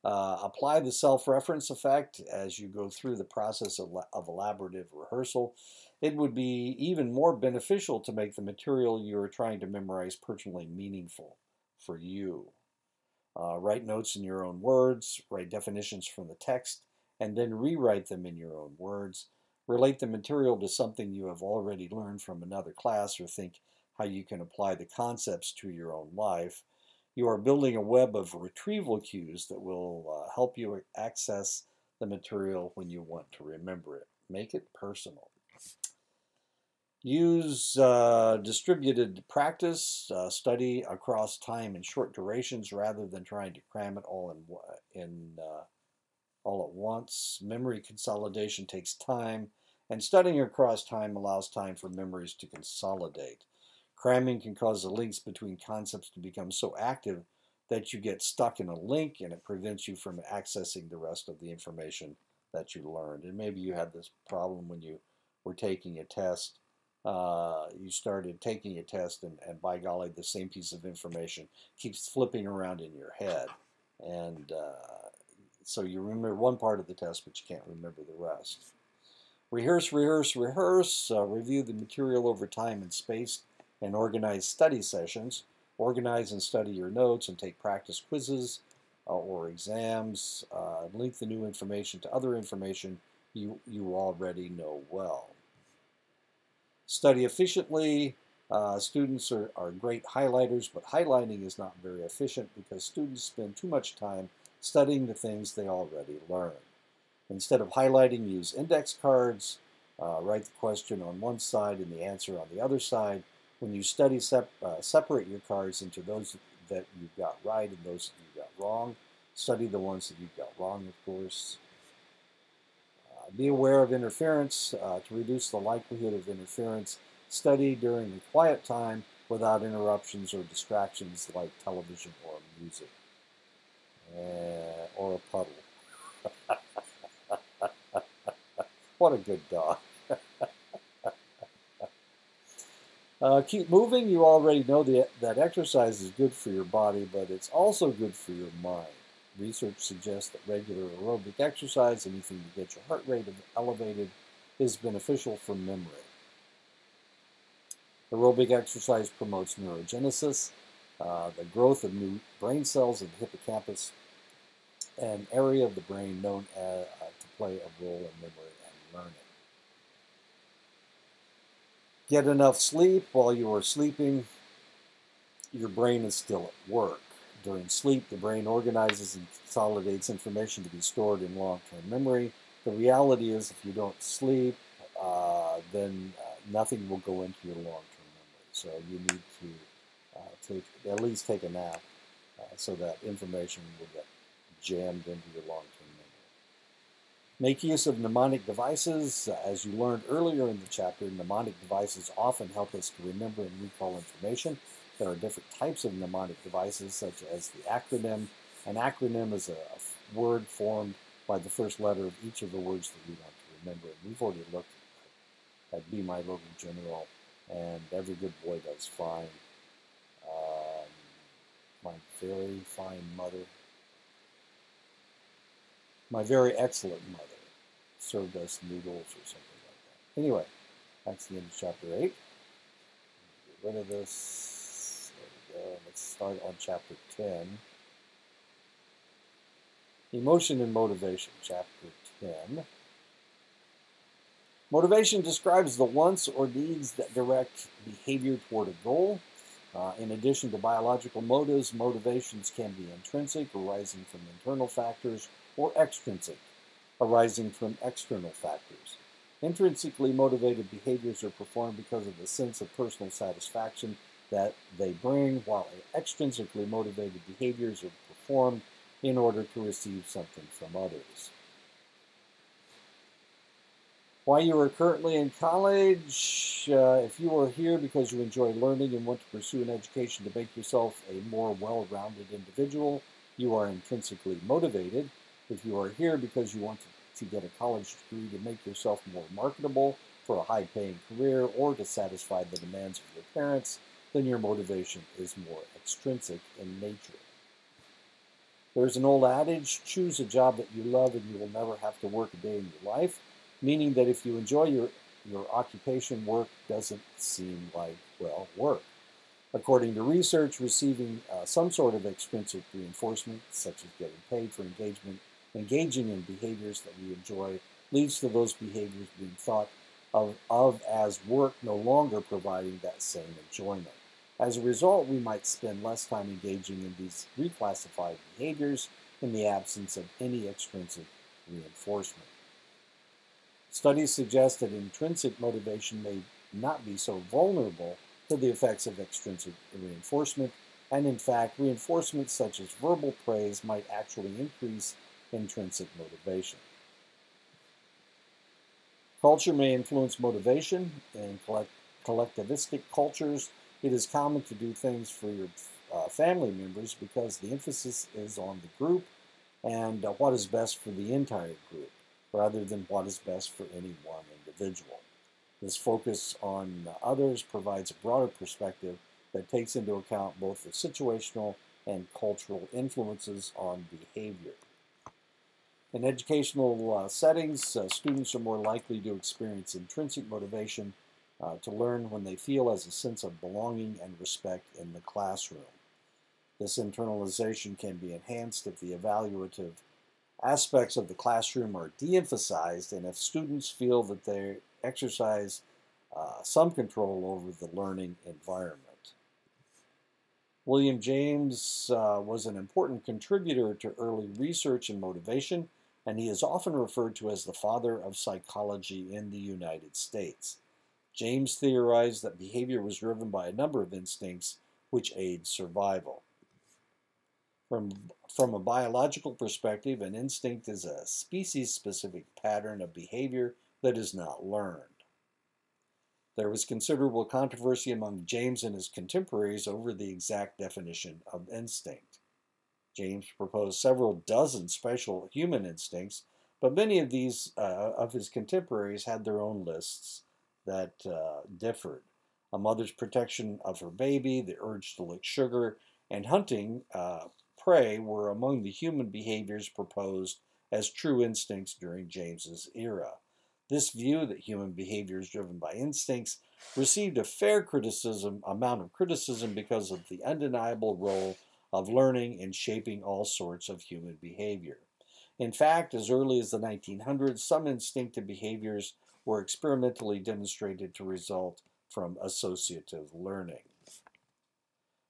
Uh, apply the self-reference effect as you go through the process of, of elaborative rehearsal. It would be even more beneficial to make the material you're trying to memorize personally meaningful for you. Uh, write notes in your own words, write definitions from the text, and then rewrite them in your own words. Relate the material to something you have already learned from another class or think how you can apply the concepts to your own life. You are building a web of retrieval cues that will uh, help you access the material when you want to remember it. Make it personal. Use uh, distributed practice, uh, study across time in short durations rather than trying to cram it all in, in uh, all at once. Memory consolidation takes time, and studying across time allows time for memories to consolidate. Cramming can cause the links between concepts to become so active that you get stuck in a link and it prevents you from accessing the rest of the information that you learned. And maybe you had this problem when you were taking a test. Uh, you started taking a test, and, and by golly, the same piece of information keeps flipping around in your head. And uh, so you remember one part of the test, but you can't remember the rest. Rehearse, rehearse, rehearse. Uh, review the material over time and space and organize study sessions. Organize and study your notes and take practice quizzes uh, or exams. Uh, link the new information to other information you, you already know well. Study efficiently. Uh, students are, are great highlighters, but highlighting is not very efficient because students spend too much time studying the things they already learned. Instead of highlighting, use index cards. Uh, write the question on one side and the answer on the other side. When you study, sep uh, separate your cards into those that you got right and those that you got wrong. Study the ones that you got wrong, of course. Uh, be aware of interference. Uh, to reduce the likelihood of interference, study during the quiet time without interruptions or distractions like television or music. Uh, or a puddle. What a good dog. [laughs] Uh, keep moving. You already know that, that exercise is good for your body, but it's also good for your mind. Research suggests that regular aerobic exercise, anything to get your heart rate elevated, is beneficial for memory. Aerobic exercise promotes neurogenesis, uh, the growth of new brain cells in the hippocampus, an area of the brain known as, uh, to play a role in memory learning. Get enough sleep while you are sleeping. Your brain is still at work. During sleep, the brain organizes and consolidates information to be stored in long-term memory. The reality is if you don't sleep, uh, then uh, nothing will go into your long-term memory. So you need to uh, take at least take a nap uh, so that information will get jammed into your long-term Make use of mnemonic devices. As you learned earlier in the chapter, mnemonic devices often help us to remember and recall information. There are different types of mnemonic devices, such as the acronym. An acronym is a, word formed by the first letter of each of the words that we want to remember. And we've already looked at Be My Little General, and Every Good Boy Does Fine. Um, my Very Fine Mother. My Very Excellent Mother served us noodles or something like that. Anyway, that's the end of chapter 8. Get rid of this. There we go. Let's start on chapter 10. Emotion and motivation, chapter 10. Motivation describes the wants or needs that direct behavior toward a goal. Uh, in addition to biological motives, motivations can be intrinsic, arising from internal factors, or extrinsic, arising from external factors. Intrinsically motivated behaviors are performed because of the sense of personal satisfaction that they bring, while extrinsically motivated behaviors are performed in order to receive something from others. While you are currently in college, uh, if you are here because you enjoy learning and want to pursue an education to make yourself a more well-rounded individual, you are intrinsically motivated. If you are here because you want to get a college degree to make yourself more marketable for a high paying career or to satisfy the demands of your parents, then your motivation is more extrinsic in nature. There's an old adage choose a job that you love and you will never have to work a day in your life, meaning that if you enjoy your, your occupation, work doesn't seem like, well, work. According to research, receiving uh, some sort of extrinsic reinforcement, such as getting paid for engagement engaging in behaviors that we enjoy leads to those behaviors being thought of, of as work no longer providing that same enjoyment. As a result, we might spend less time engaging in these reclassified behaviors in the absence of any extrinsic reinforcement. Studies suggest that intrinsic motivation may not be so vulnerable to the effects of extrinsic reinforcement, and in fact, reinforcement such as verbal praise might actually increase intrinsic motivation. Culture may influence motivation. In collect collectivistic cultures, it is common to do things for your uh, family members because the emphasis is on the group and uh, what is best for the entire group rather than what is best for any one individual. This focus on others provides a broader perspective that takes into account both the situational and cultural influences on behavior. In educational uh, settings, uh, students are more likely to experience intrinsic motivation uh, to learn when they feel as a sense of belonging and respect in the classroom. This internalization can be enhanced if the evaluative aspects of the classroom are de-emphasized and if students feel that they exercise uh, some control over the learning environment. William James uh, was an important contributor to early research in motivation, and he is often referred to as the father of psychology in the United States. James theorized that behavior was driven by a number of instincts which aid survival. From, from a biological perspective, an instinct is a species-specific pattern of behavior that is not learned. There was considerable controversy among James and his contemporaries over the exact definition of instinct. James proposed several dozen special human instincts, but many of these uh, of his contemporaries had their own lists that uh, differed. A mother's protection of her baby, the urge to lick sugar, and hunting uh, prey were among the human behaviors proposed as true instincts during James's era. This view that human behavior is driven by instincts received a fair criticism amount of criticism because of the undeniable role of learning and shaping all sorts of human behavior. In fact, as early as the 1900s, some instinctive behaviors were experimentally demonstrated to result from associative learning.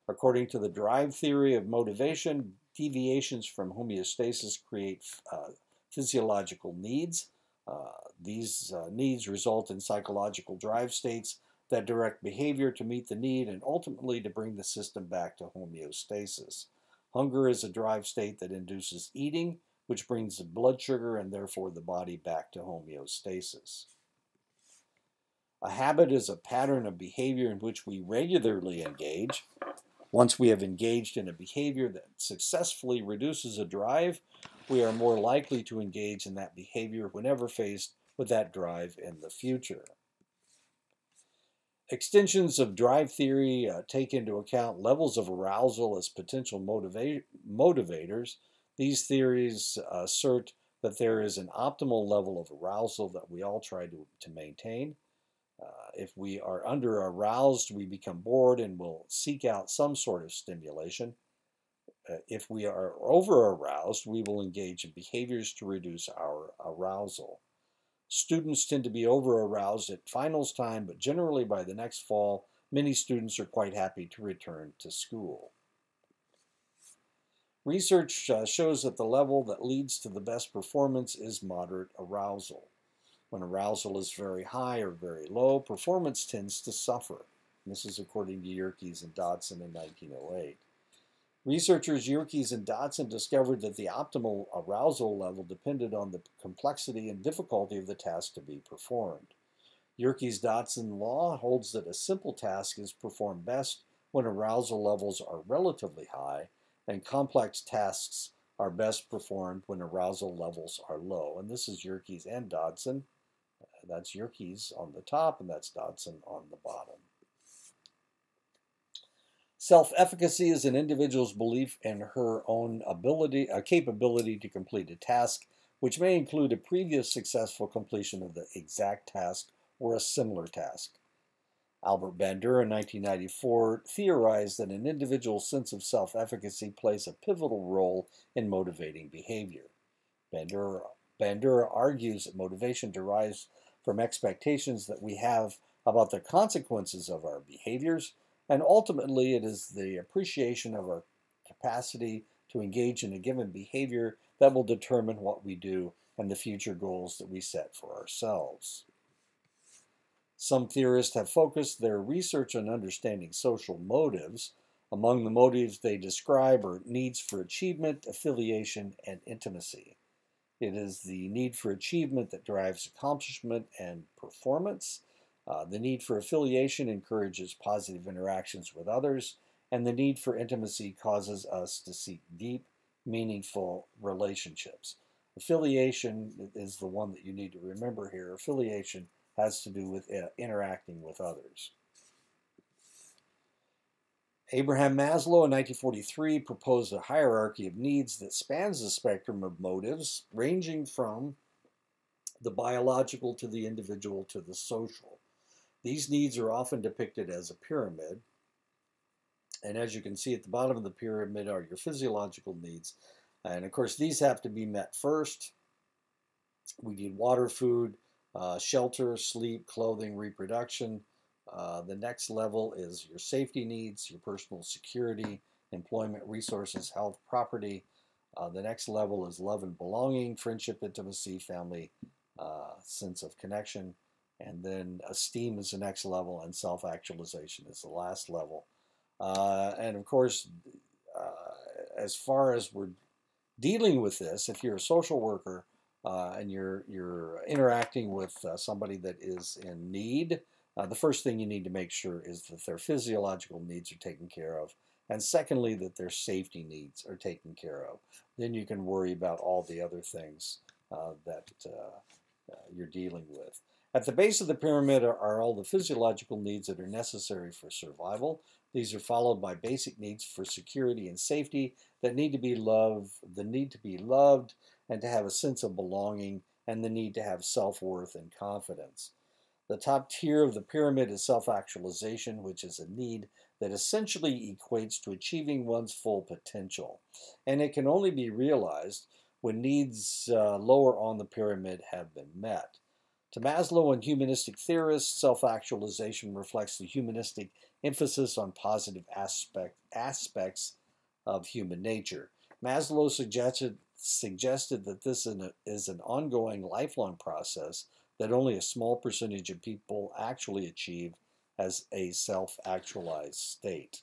According to the drive theory of motivation, deviations from homeostasis create uh, physiological needs. Uh, these uh, needs result in psychological drive states that direct behavior to meet the need and ultimately to bring the system back to homeostasis. Hunger is a drive state that induces eating, which brings the blood sugar and therefore the body back to homeostasis. A habit is a pattern of behavior in which we regularly engage. Once we have engaged in a behavior that successfully reduces a drive, we are more likely to engage in that behavior whenever faced with that drive in the future. Extensions of drive theory uh, take into account levels of arousal as potential motiva motivators. These theories assert that there is an optimal level of arousal that we all try to, to maintain. Uh, if we are under aroused, we become bored and will seek out some sort of stimulation. Uh, if we are over aroused, we will engage in behaviors to reduce our arousal. Students tend to be over aroused at finals time, but generally by the next fall, many students are quite happy to return to school. Research uh, shows that the level that leads to the best performance is moderate arousal. When arousal is very high or very low, performance tends to suffer. And this is according to Yerkes and Dodson in 1908. Researchers Yerkes and Dodson discovered that the optimal arousal level depended on the complexity and difficulty of the task to be performed. Yerkes-Dodson law holds that a simple task is performed best when arousal levels are relatively high, and complex tasks are best performed when arousal levels are low. And this is Yerkes and Dodson. That's Yerkes on the top, and that's Dodson on the bottom. Self-efficacy is an individual's belief in her own ability, a capability to complete a task, which may include a previous successful completion of the exact task or a similar task. Albert Bandura in 1994 theorized that an individual's sense of self-efficacy plays a pivotal role in motivating behavior. Bandura, Bandura argues that motivation derives from expectations that we have about the consequences of our behaviors, and ultimately it is the appreciation of our capacity to engage in a given behavior that will determine what we do and the future goals that we set for ourselves. Some theorists have focused their research on understanding social motives. Among the motives they describe are needs for achievement, affiliation, and intimacy. It is the need for achievement that drives accomplishment and performance. Uh, the need for affiliation encourages positive interactions with others, and the need for intimacy causes us to seek deep, meaningful relationships. Affiliation is the one that you need to remember here. Affiliation has to do with uh, interacting with others. Abraham Maslow in 1943 proposed a hierarchy of needs that spans the spectrum of motives, ranging from the biological to the individual to the social. These needs are often depicted as a pyramid. And as you can see at the bottom of the pyramid are your physiological needs. And of course, these have to be met first. We need water, food, uh, shelter, sleep, clothing, reproduction. Uh, the next level is your safety needs, your personal security, employment, resources, health, property. Uh, the next level is love and belonging, friendship, intimacy, family, uh, sense of connection. And then esteem is the next level, and self actualization is the last level. Uh, and of course, uh, as far as we're dealing with this, if you're a social worker and you're, you're interacting with somebody that is in need, uh, the first thing you need to make sure is that their physiological needs are taken care of. And secondly, that their safety needs are taken care of. Then you can worry about all the other things uh, that uh, uh you're dealing with. At the base of the pyramid are, all the physiological needs that are necessary for survival. These are followed by basic needs for security and safety that need to be loved, the need to be loved and to have a sense of belonging, and the need to have self-worth and confidence. The top tier of the pyramid is self-actualization, which is a need that essentially equates to achieving one's full potential. And it can only be realized when needs uh, lower on the pyramid have been met. To Maslow and humanistic theorists, self-actualization reflects the humanistic emphasis on positive aspect, aspects of human nature. Maslow suggested, suggested that this is an ongoing, lifelong process that only a small percentage of people actually achieve as a self-actualized state.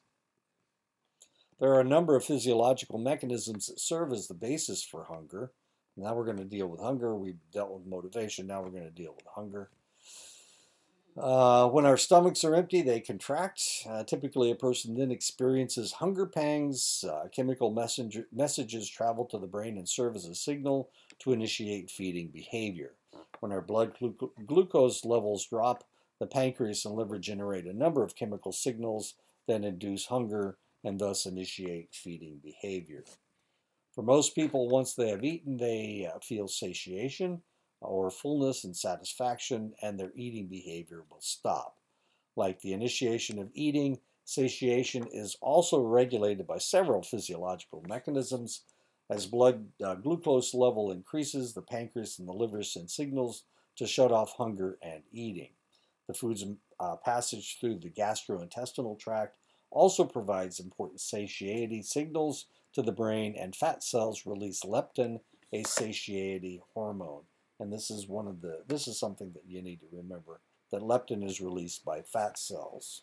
There are a number of physiological mechanisms that serve as the basis for hunger. Now we're going to deal with hunger. We've dealt with motivation. Now we're going to deal with hunger. Uh, when our stomachs are empty, they contract. Uh, typically, a person then experiences hunger pangs. Uh, chemical messenger, messages travel to the brain and serve as a signal to initiate feeding behavior. When our blood glu glucose levels drop, the pancreas and liver generate a number of chemical signals that induce hunger and thus initiate feeding behavior. For most people, once they have eaten, they uh, feel satiation or fullness and satisfaction, and their eating behavior will stop. Like the initiation of eating, satiation is also regulated by several physiological mechanisms as blood uh, glucose level increases, the pancreas and the liver send signals to shut off hunger and eating. The food's uh, passage through the gastrointestinal tract also provides important satiety signals to the brain, and fat cells release leptin, a satiety hormone. And this is one of the this is something that you need to remember that leptin is released by fat cells.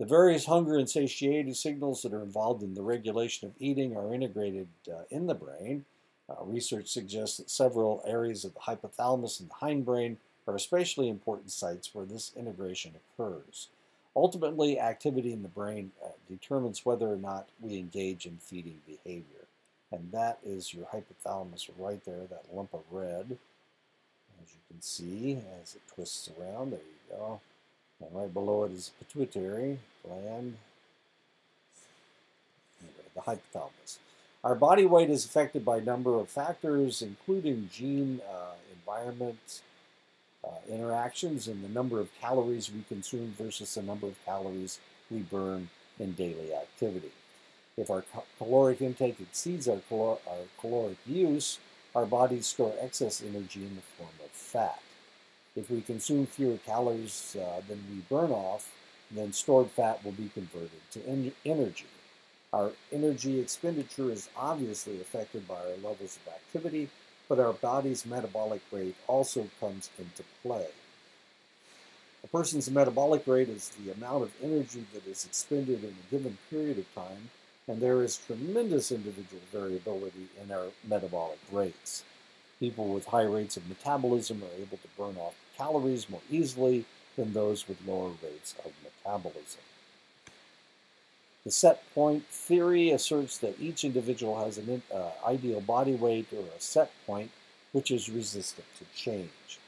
The various hunger and satiety signals that are involved in the regulation of eating are integrated uh, in the brain. Uh, research suggests that several areas of the hypothalamus and the hindbrain are especially important sites where this integration occurs. Ultimately, activity in the brain uh, determines whether or not we engage in feeding behavior. And that is your hypothalamus right there, that lump of red, as you can see as it twists around. There you go. And right below it is the pituitary gland, anyway, the hypothalamus. Our body weight is affected by a number of factors, including gene, uh, environment, interactions, and the number of calories we consume versus the number of calories we burn in daily activity. If our caloric intake exceeds our, our caloric use, our bodies store excess energy in the form of fat. If we consume fewer calories uh, than we burn off, then stored fat will be converted to en energy. Our energy expenditure is obviously affected by our levels of activity, but our body's metabolic rate also comes into play. A person's metabolic rate is the amount of energy that is expended in a given period of time and there is tremendous individual variability in our metabolic rates. People with high rates of metabolism are able to burn off calories more easily than those with lower rates of metabolism. The set point theory asserts that each individual has an uh, ideal body weight or a set point which is resistant to change.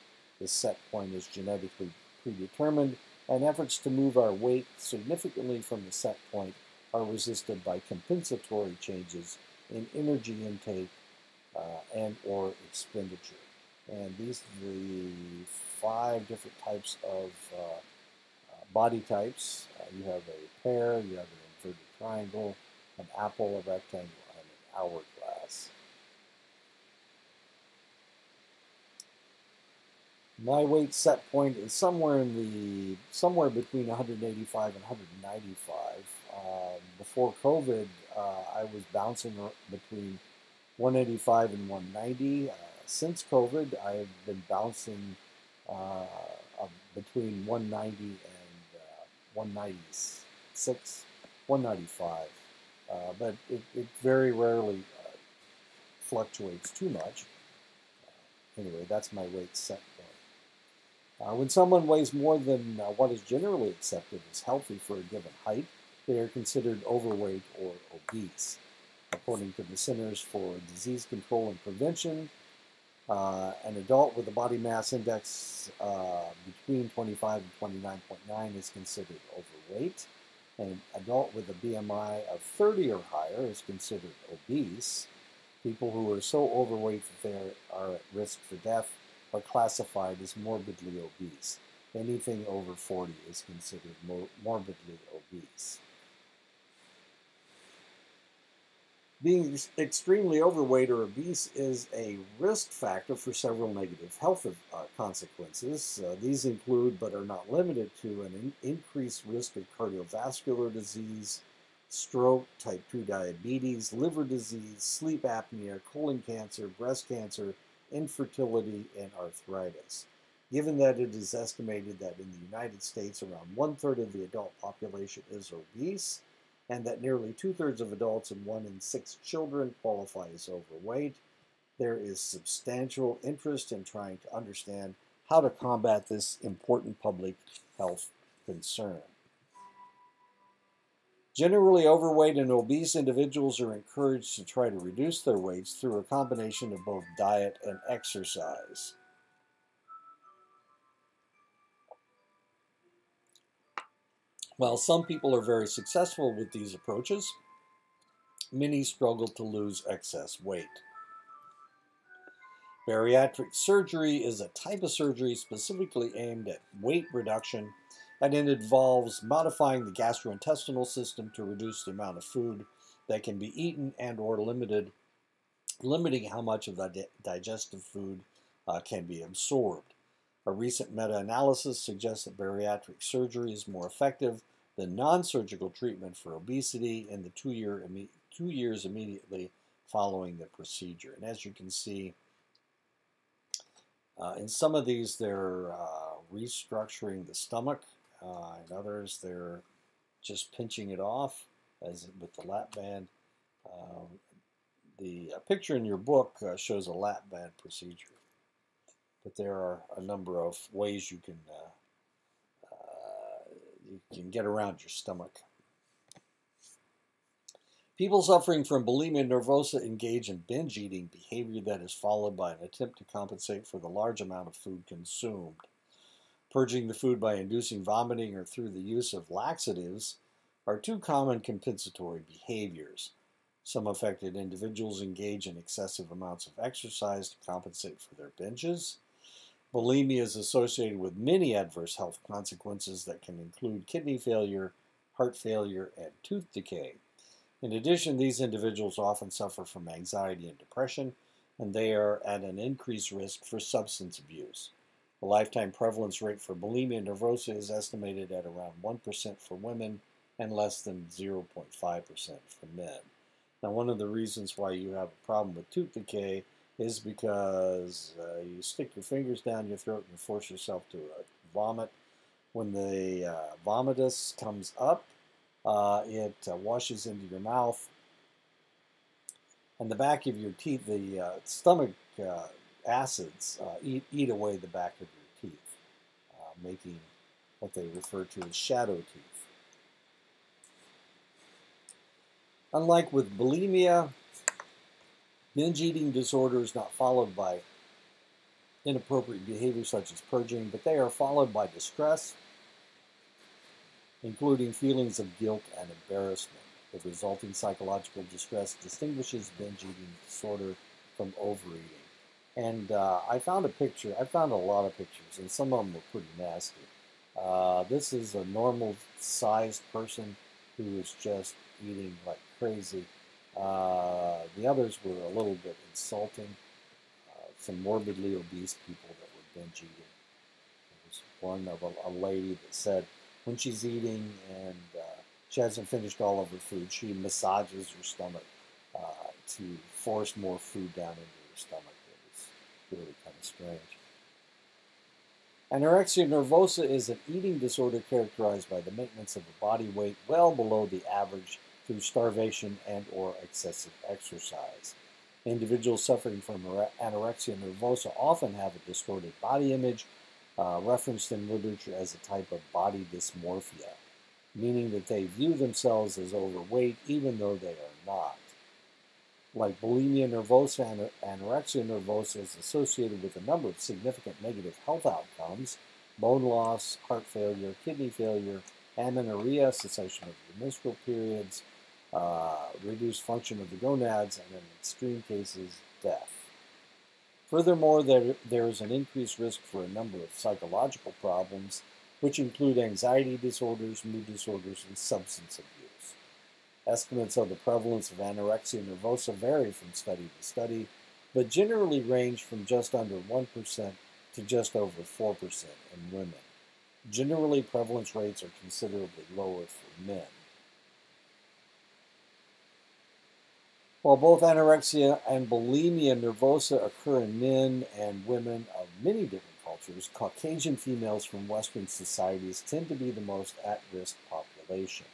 The set point is genetically predetermined, and efforts to move our weight significantly from the set point are resisted by compensatory changes in energy intake uh, and or expenditure. And these are the five different types of uh, uh, body types. Uh, you have a pear, you have triangle, an apple, a rectangle, and an hourglass. My weight set point is somewhere in the somewhere between 185 and 195. Um, before COVID, uh, I was bouncing between 185 and 190. Uh, since COVID, I've been bouncing uh, between 190 and uh, 196, 195. Uh, but it, it, very rarely uh, fluctuates too much. anyway, that's my weight set point. Uh, when someone weighs more than uh, what is generally accepted as healthy for a given height, they are considered overweight or obese. According to the Centers for Disease Control and Prevention, uh, an adult with a body mass index uh, between 25 and 29.9 is considered overweight. An adult with a BMI of 30 or higher is considered obese. People who are so overweight that they are at risk for death are classified as morbidly obese. Anything over 40 is considered morbidly obese. Being extremely overweight or obese is a risk factor for several negative health uh, consequences. Uh, these include, but are not limited to, an in increased risk of cardiovascular disease, stroke, type 2 diabetes, liver disease, sleep apnea, colon cancer, breast cancer, infertility, and arthritis. Given that it is estimated that in the United States around one third of the adult population is obese, and that nearly two thirds of adults and one in six children qualify as overweight. There is substantial interest in trying to understand how to combat this important public health concern. Generally, overweight and obese individuals are encouraged to try to reduce their weights through a combination of both diet and exercise. While some people are very successful with these approaches, many struggle to lose excess weight. Bariatric surgery is a type of surgery specifically aimed at weight reduction, and it involves modifying the gastrointestinal system to reduce the amount of food that can be eaten and or limited, limiting how much of the digestive food uh, can be absorbed. A recent meta-analysis suggests that bariatric surgery is more effective than non-surgical treatment for obesity in the two, year, two years immediately following the procedure. And as you can see, uh, in some of these, they're uh, restructuring the stomach. Uh, in others, they're just pinching it off, as with the lap band. Um, the uh, picture in your book uh, shows a lap band procedure but there are a number of ways you can uh, uh, you can get around your stomach. People suffering from bulimia nervosa engage in binge eating behavior that is followed by an attempt to compensate for the large amount of food consumed. Purging the food by inducing vomiting or through the use of laxatives are two common compensatory behaviors. Some affected individuals engage in excessive amounts of exercise to compensate for their binges. Bulimia is associated with many adverse health consequences that can include kidney failure, heart failure, and tooth decay. In addition, these individuals often suffer from anxiety and depression, and they are at an increased risk for substance abuse. The lifetime prevalence rate for bulimia nervosa is estimated at around 1% for women and less than 0.5% for men. Now, one of the reasons why you have a problem with tooth decay is because uh, you stick your fingers down your throat and force yourself to uh, vomit. When the uh, vomitus comes up, Uh, it uh, washes into your mouth and the back of your teeth. The uh, stomach acids eat, eat away the back of your teeth, making what they refer to as shadow teeth. Unlike with bulimia, binge eating disorder is not followed by inappropriate behavior such as purging, but they are followed by distress, including feelings of guilt and embarrassment. The resulting psychological distress distinguishes binge eating disorder from overeating. And uh, I found a picture, I found a lot of pictures, and some of them were pretty nasty. Uh, this is a normal sized person who is just eating like crazy. Uh, the others were a little bit insulting. Uh, some morbidly obese people that were binge eating. There was one of a, a lady that said when she's eating and uh, she hasn't finished all of her food, she massages her stomach uh, to force more food down into her stomach. It was really kind of strange. Anorexia nervosa is an eating disorder characterized by the maintenance of a body weight well below the average through starvation and or excessive exercise. Individuals suffering from anorexia nervosa often have a distorted body image, uh, referenced in literature as a type of body dysmorphia, meaning that they view themselves as overweight even though they are not like bulimia nervosa and anorexia nervosa is associated with a number of significant negative health outcomes, bone loss, heart failure, kidney failure, amenorrhea, cessation of menstrual periods, uh, reduced function of the gonads, and in extreme cases, death. Furthermore, there, there is an increased risk for a number of psychological problems, which include anxiety disorders, mood disorders, and substance abuse. Estimates of the prevalence of anorexia nervosa vary from study to study, but generally range from just under 1% to just over 4% in women. Generally, prevalence rates are considerably lower for men. While both anorexia and bulimia nervosa occur in men and women of many different cultures, Caucasian females from Western societies tend to be the most at risk population.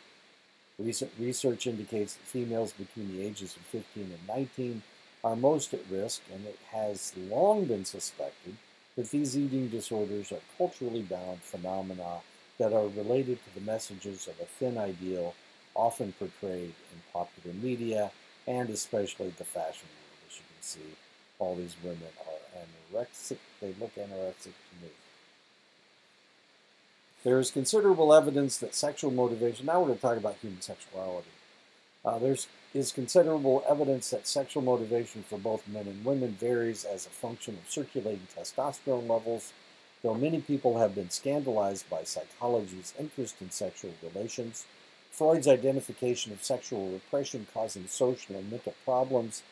Recent research indicates that females between the ages of 15 and 19 are most at risk, and it has long been suspected that these eating disorders are culturally bound phenomena that are related to the messages of a thin ideal often portrayed in popular media and especially the fashion world. As you can see, all these women are anorexic. They look anorexic to me. There is considerable evidence that sexual motivation, now we're going to talk about human sexuality. Uh, there's is considerable evidence that sexual motivation for both men and women varies as a function of circulating testosterone levels, though many people have been scandalized by psychology's interest in sexual relations. Freud's identification of sexual repression causing social and mental problems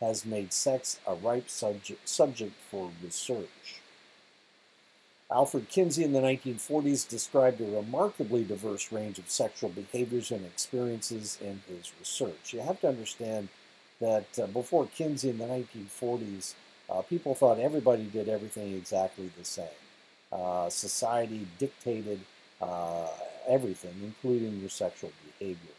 has made sex a ripe subject, subject for research. Alfred Kinsey in the 1940s described a remarkably diverse range of sexual behaviors and experiences in his research. You have to understand that uh, before Kinsey in the 1940s, uh, people thought everybody did everything exactly the same. Uh, society dictated uh, everything, including your sexual behavior.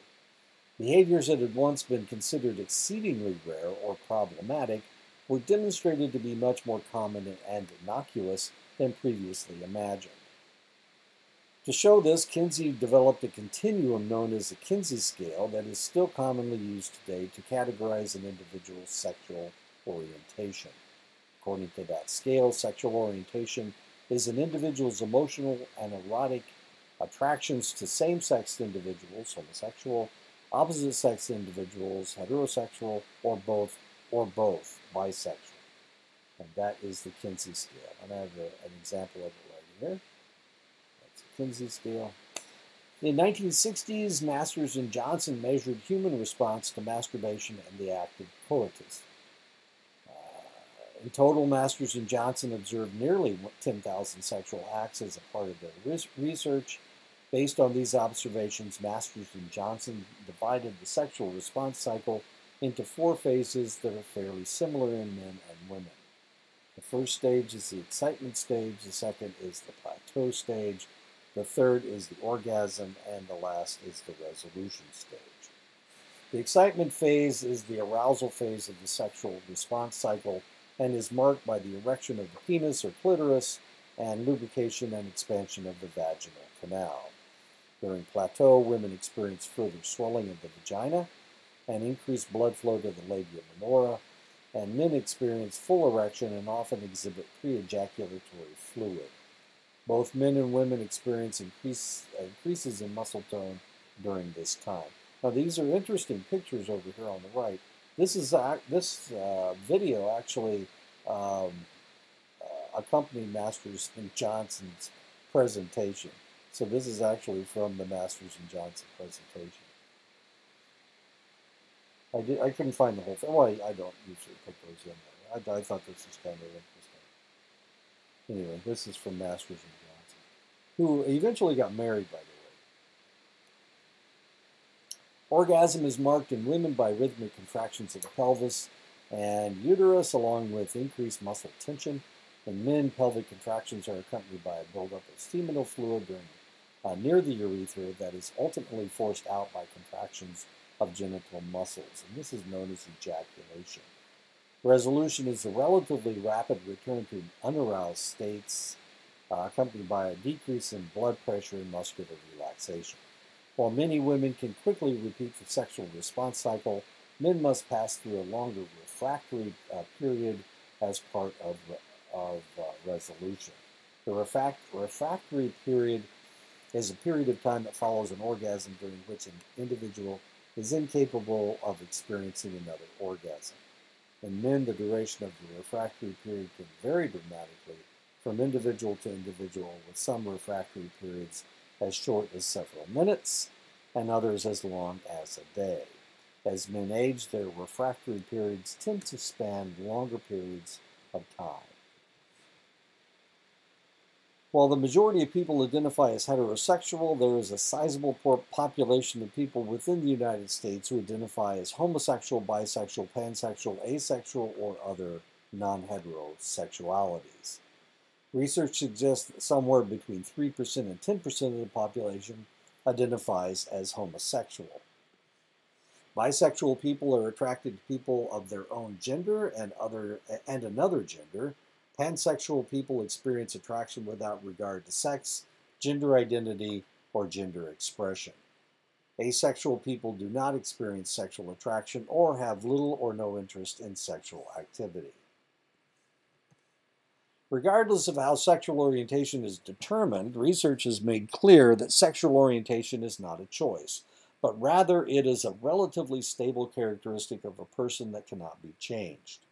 Behaviors that had once been considered exceedingly rare or problematic were demonstrated to be much more common and innocuous than previously imagined. To show this, Kinsey developed a continuum known as the Kinsey scale that is still commonly used today to categorize an individual's sexual orientation. According to that scale, sexual orientation is an individual's emotional and erotic attractions to same-sex individuals, homosexual, opposite-sex individuals, heterosexual, or both, or both, bisexual. And that is the Kinsey scale. And I have a, an example of it right here. That's the Kinsey scale. In the 1960s, Masters and Johnson measured human response to masturbation and the act of coitus. Uh, in total, Masters and Johnson observed nearly 10,000 sexual acts as a part of their research. Based on these observations, Masters and Johnson divided the sexual response cycle into four phases that are fairly similar in men and women. The first stage is the excitement stage, the second is the plateau stage, The third is the orgasm, and the last is the resolution stage. The excitement phase is the arousal phase of the sexual response cycle and is marked by the erection of the penis or clitoris and lubrication and expansion of the vaginal canal. During plateau, women experience further swelling of the vagina and increased blood flow to the labia minora, and men experience full erection and often exhibit pre-ejaculatory fluid. Both men and women experience increase, increases in muscle tone during this time. Now these are interesting pictures over here on the right. This is uh, this uh, video actually um, uh, accompanied Masters and Johnson's presentation. So this is actually from the Masters and Johnson presentation. I did. I couldn't find the whole thing. Well, I, I don't usually put those in there. I, I, thought this was kind of interesting. Anyway, this is from Masters and Johnson, who eventually got married, by the way. Orgasm is marked in women by rhythmic contractions of the pelvis and uterus, along with increased muscle tension. In men, pelvic contractions are accompanied by a buildup of seminal fluid during, uh, near the urethra that is ultimately forced out by contractions of genital muscles, and this is known as ejaculation. Resolution is a relatively rapid return to unaroused states, uh, accompanied by a decrease in blood pressure and muscular relaxation. While many women can quickly repeat the sexual response cycle, men must pass through a longer refractory uh, period as part of, of uh, resolution. The refract refractory period is a period of time that follows an orgasm during which an individual is incapable of experiencing another orgasm. In men, the duration of the refractory period can vary dramatically from individual to individual, with some refractory periods as short as several minutes and others as long as a day. As men age, their refractory periods tend to span longer periods of time. While the majority of people identify as heterosexual, there is a sizable population of people within the United States who identify as homosexual, bisexual, pansexual, asexual, or other non heterosexualities. Research suggests that somewhere between 3% and 10% of the population identifies as homosexual. Bisexual people are attracted to people of their own gender and other and another gender. Pansexual people experience attraction without regard to sex, gender identity, or gender expression. Asexual people do not experience sexual attraction or have little or no interest in sexual activity. Regardless of how sexual orientation is determined, research has made clear that sexual orientation is not a choice, but rather it is a relatively stable characteristic of a person that cannot be changed.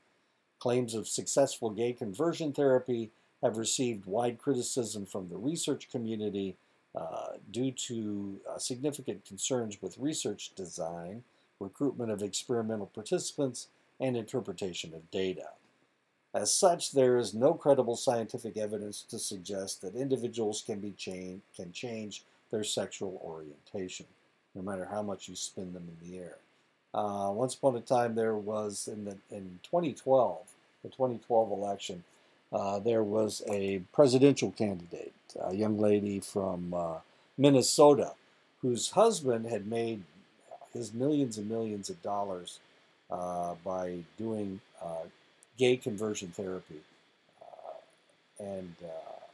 Claims of successful gay conversion therapy have received wide criticism from the research community uh, due to uh, significant concerns with research design, recruitment of experimental participants, and interpretation of data. As such, there is no credible scientific evidence to suggest that individuals can be change, can change their sexual orientation, no matter how much you spin them in the air. Uh, once upon a time, there was in the in 2012, the 2012 election, uh, there was a presidential candidate, a young lady from uh, Minnesota, whose husband had made his millions and millions of dollars uh, by doing uh, gay conversion therapy. Uh, and uh,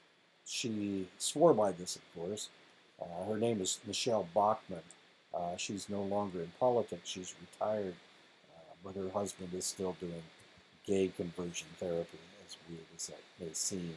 she swore by this, of course. Her name is Michele Bachmann. Uh, she's no longer in politics. She's retired, but her husband is still doing gay conversion therapy, as weird as that may seem.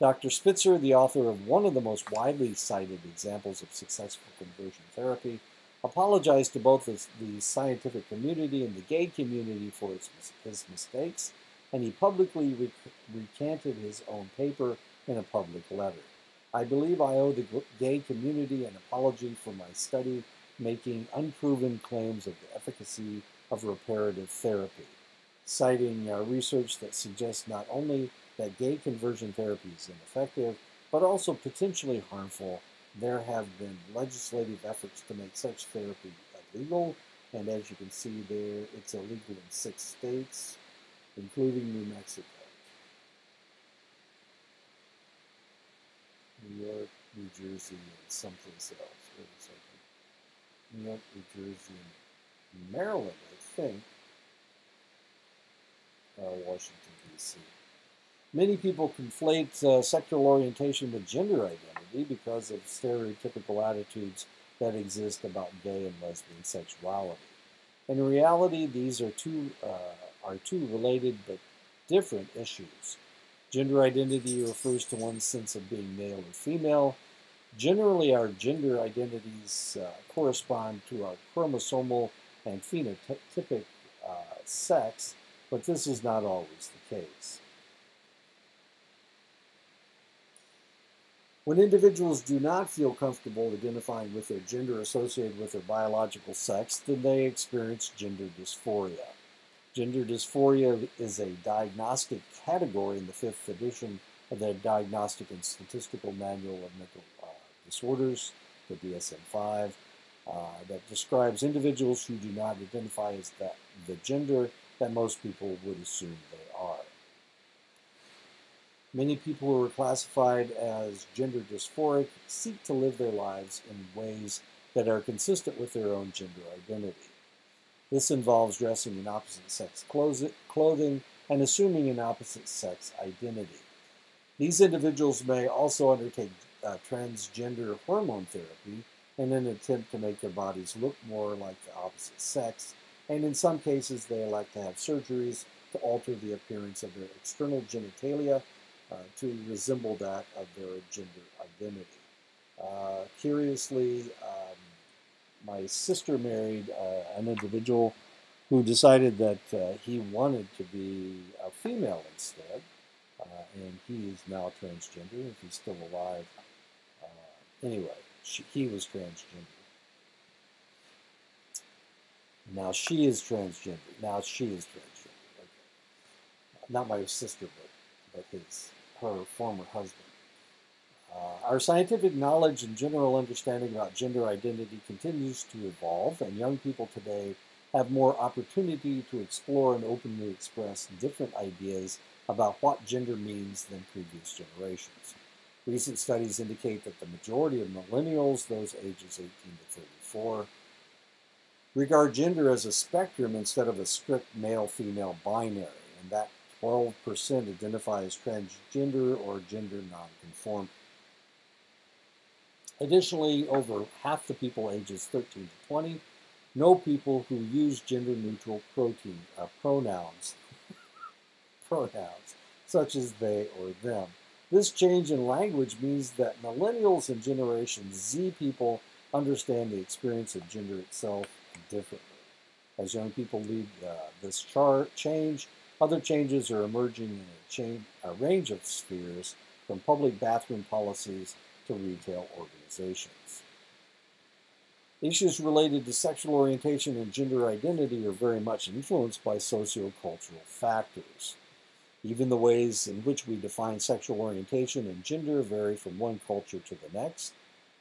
Dr. Spitzer, the author of one of the most widely cited examples of successful conversion therapy, apologized to both the, scientific community and the gay community for his, his mistakes, and he publicly rec recanted his own paper in a public letter. I believe I owe the gay community an apology for my study making unproven claims of the efficacy of reparative therapy, citing uh, research that suggests not only that gay conversion therapy is ineffective, but also potentially harmful there have been legislative efforts to make such therapy illegal, and as you can see there, it's illegal in six states, including New Mexico. New York, New Jersey, and someplace else. Wait a second. New York, New Jersey, and Maryland, I think. Uh, Washington, D.C. Many people conflate uh, sexual orientation with gender identity because of stereotypical attitudes that exist about gay and lesbian sexuality. In reality, these are two uh, are two related but different issues. Gender identity refers to one's sense of being male or female. Generally, our gender identities uh, correspond to our chromosomal and phenotypic uh, sex, but this is not always the case. When individuals do not feel comfortable identifying with their gender associated with their biological sex, then they experience gender dysphoria. Gender dysphoria is a diagnostic category in the fifth edition of the Diagnostic and Statistical Manual of Mental uh, Disorders, the DSM-5, uh, that describes individuals who do not identify as the gender that most people would assume they are. Many people who are classified as gender dysphoric seek to live their lives in ways that are consistent with their own gender identity. This involves dressing in opposite sex clothing and assuming an opposite sex identity. These individuals may also undertake uh, transgender hormone therapy in an attempt to make their bodies look more like the opposite sex, and in some cases they elect to have surgeries to alter the appearance of their external genitalia uh, to resemble that of their gender identity. Uh, curiously, um, my sister married uh, an individual who decided that uh, he wanted to be a female instead, uh, and he is now transgender. If he's still alive, anyway, she, he was transgender. Now she is transgender. Now she is transgender. Okay. Not my sister, but but his her former husband. Uh, our scientific knowledge and general understanding about gender identity continues to evolve, and young people today have more opportunity to explore and openly express different ideas about what gender means than previous generations. Recent studies indicate that the majority of millennials, those ages 18 to 34, regard gender as a spectrum instead of a strict male female binary, and that 12% identify as transgender or gender nonconforming. Additionally, over half the people ages 13 to 20 know people who use gender neutral protein, uh, pronouns, [laughs] pronouns, such as they or them. This change in language means that millennials and Generation Z people understand the experience of gender itself As young people lead uh, this change, other changes are emerging in a, a range of spheres, from public bathroom policies to retail organizations. Issues related to sexual orientation and gender identity are very much influenced by sociocultural factors. Even the ways in which we define sexual orientation and gender vary from one culture to the next.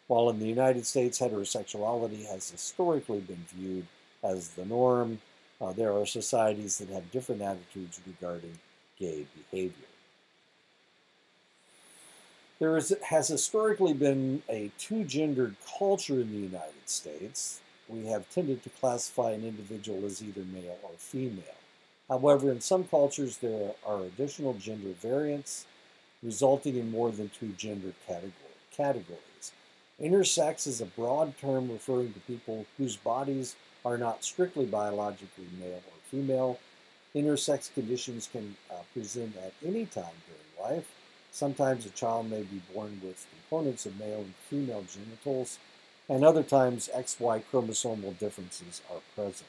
While in the United States, heterosexuality has historically been viewed as the norm, uh, there are societies that have different attitudes regarding gay behavior. There is, has historically been a two-gendered culture in the United States. We have tended to classify an individual as either male or female. However, in some cultures there are additional gender variants, resulting in more than two gender category, categories. Intersex is a broad term referring to people whose bodies are not strictly biologically male or female. Intersex conditions can uh, present at any time during life. Sometimes a child may be born with components of male and female genitals, and other times XY chromosomal differences are present.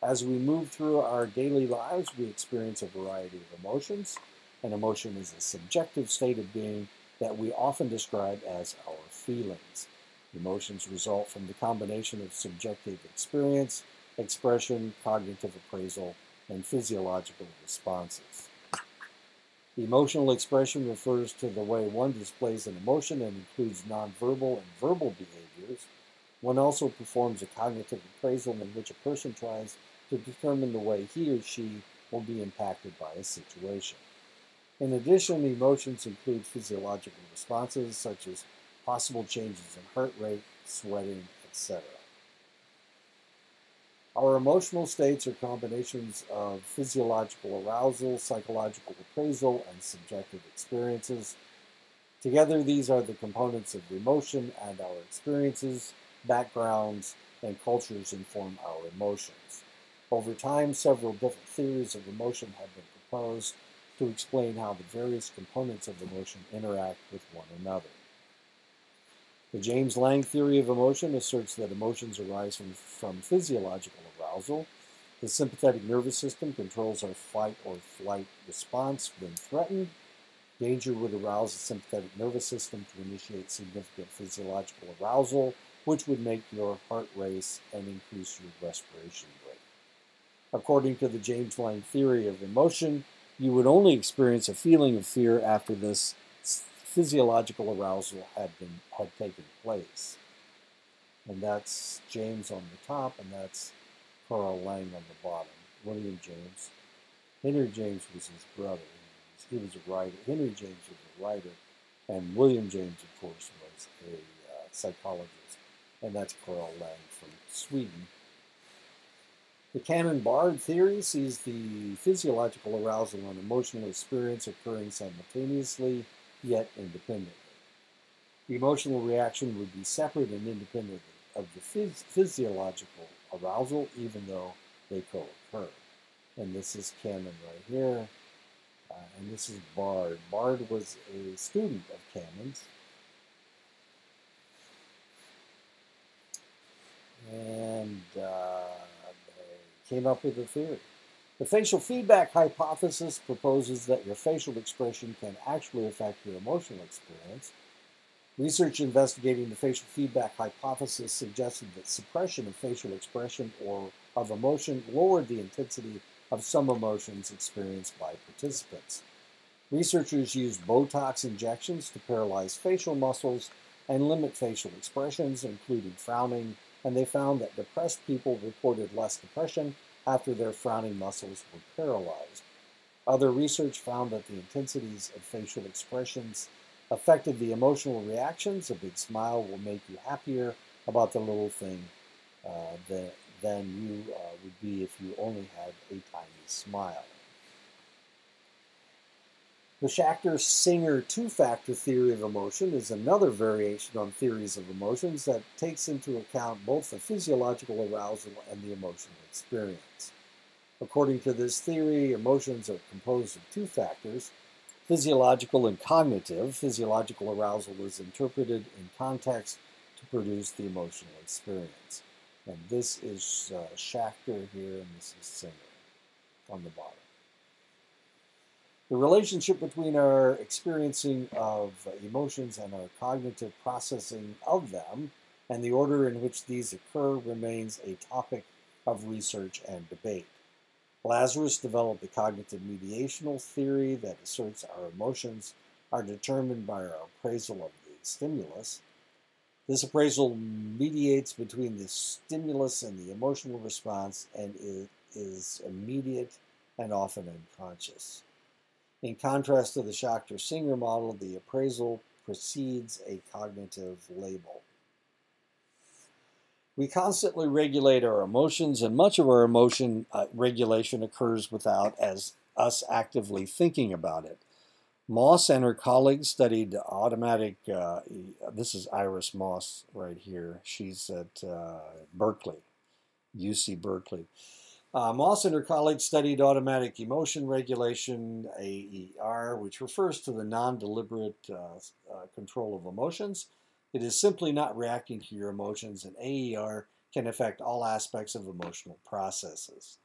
As we move through our daily lives, we experience a variety of emotions. An emotion is a subjective state of being that we often describe as our feelings. Emotions result from the combination of subjective experience, expression, cognitive appraisal, and physiological responses. Emotional expression refers to the way one displays an emotion and includes nonverbal and verbal behaviors. One also performs a cognitive appraisal in which a person tries to determine the way he or she will be impacted by a situation. In addition, emotions include physiological responses such as possible changes in heart rate, sweating, etc. Our emotional states are combinations of physiological arousal, psychological appraisal, and subjective experiences. Together, these are the components of emotion, and our experiences, backgrounds, and cultures inform our emotions. Over time, several different theories of emotion have been proposed to explain how the various components of emotion interact with one another. The James Lange theory of emotion asserts that emotions arise from, from physiological arousal. The sympathetic nervous system controls our fight or flight response when threatened. Danger would arouse the sympathetic nervous system to initiate significant physiological arousal, which would make your heart race and increase your respiration rate. According to the James Lange theory of emotion, you would only experience a feeling of fear after this physiological arousal had been had taken place. And that's James on the top, and that's Carl Lange on the bottom. William James. Henry James was his brother. He was a writer. Henry James was a writer, and William James, of course, was a uh, psychologist, and that's Carl Lange from Sweden. The Cannon-Bard theory sees the physiological arousal and emotional experience occurring simultaneously yet independently. The emotional reaction would be separate and independent of the phys physiological arousal, even though they co-occur. And this is Cannon right here, uh, and this is Bard. Bard was a student of Cannon's. And uh, came up with a theory. The facial feedback hypothesis proposes that your facial expression can actually affect your emotional experience. Research investigating the facial feedback hypothesis suggested that suppression of facial expression or of emotion lowered the intensity of some emotions experienced by participants. Researchers used Botox injections to paralyze facial muscles and limit facial expressions, including frowning, and they found that depressed people reported less depression after their frowning muscles were paralyzed. Other research found that the intensities of facial expressions affected the emotional reactions. A big smile will make you happier about the little thing uh, that, than you uh, would be if you only had a tiny smile. The Schachter-Singer two-factor theory of emotion is another variation on theories of emotions that takes into account both the physiological arousal and the emotional experience. According to this theory, emotions are composed of two factors, physiological and cognitive. Physiological arousal is interpreted in context to produce the emotional experience. And this is uh, Schachter here, and this is Singer on the bottom. The relationship between our experiencing of emotions and our cognitive processing of them and the order in which these occur remains a topic of research and debate. Lazarus developed the cognitive mediational theory that asserts our emotions are determined by our appraisal of the stimulus. This appraisal mediates between the stimulus and the emotional response and is immediate and often unconscious. In contrast to the Schachter-Singer model, the appraisal precedes a cognitive label. We constantly regulate our emotions, and much of our emotion uh, regulation occurs without as us actively thinking about it. Mauss and her colleagues studied automatic, uh, this is Iris Mauss right here. She's at uh, Berkeley, UC Berkeley. Uh, Mauss and her colleagues studied automatic emotion regulation, AER, which refers to the non-deliberate uh, uh, control of emotions. It is simply not reacting to your emotions, and AER can affect all aspects of emotional processes.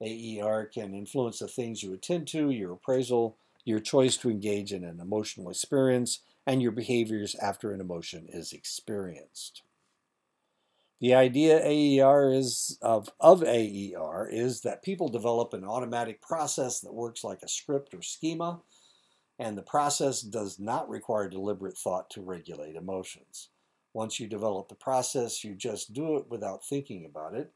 AER can influence the things you attend to, your appraisal, your choice to engage in an emotional experience, and your behaviors after an emotion is experienced. The idea AER is of, of AER is that people develop an automatic process that works like a script or schema, and the process does not require deliberate thought to regulate emotions. Once you develop the process, you just do it without thinking about it.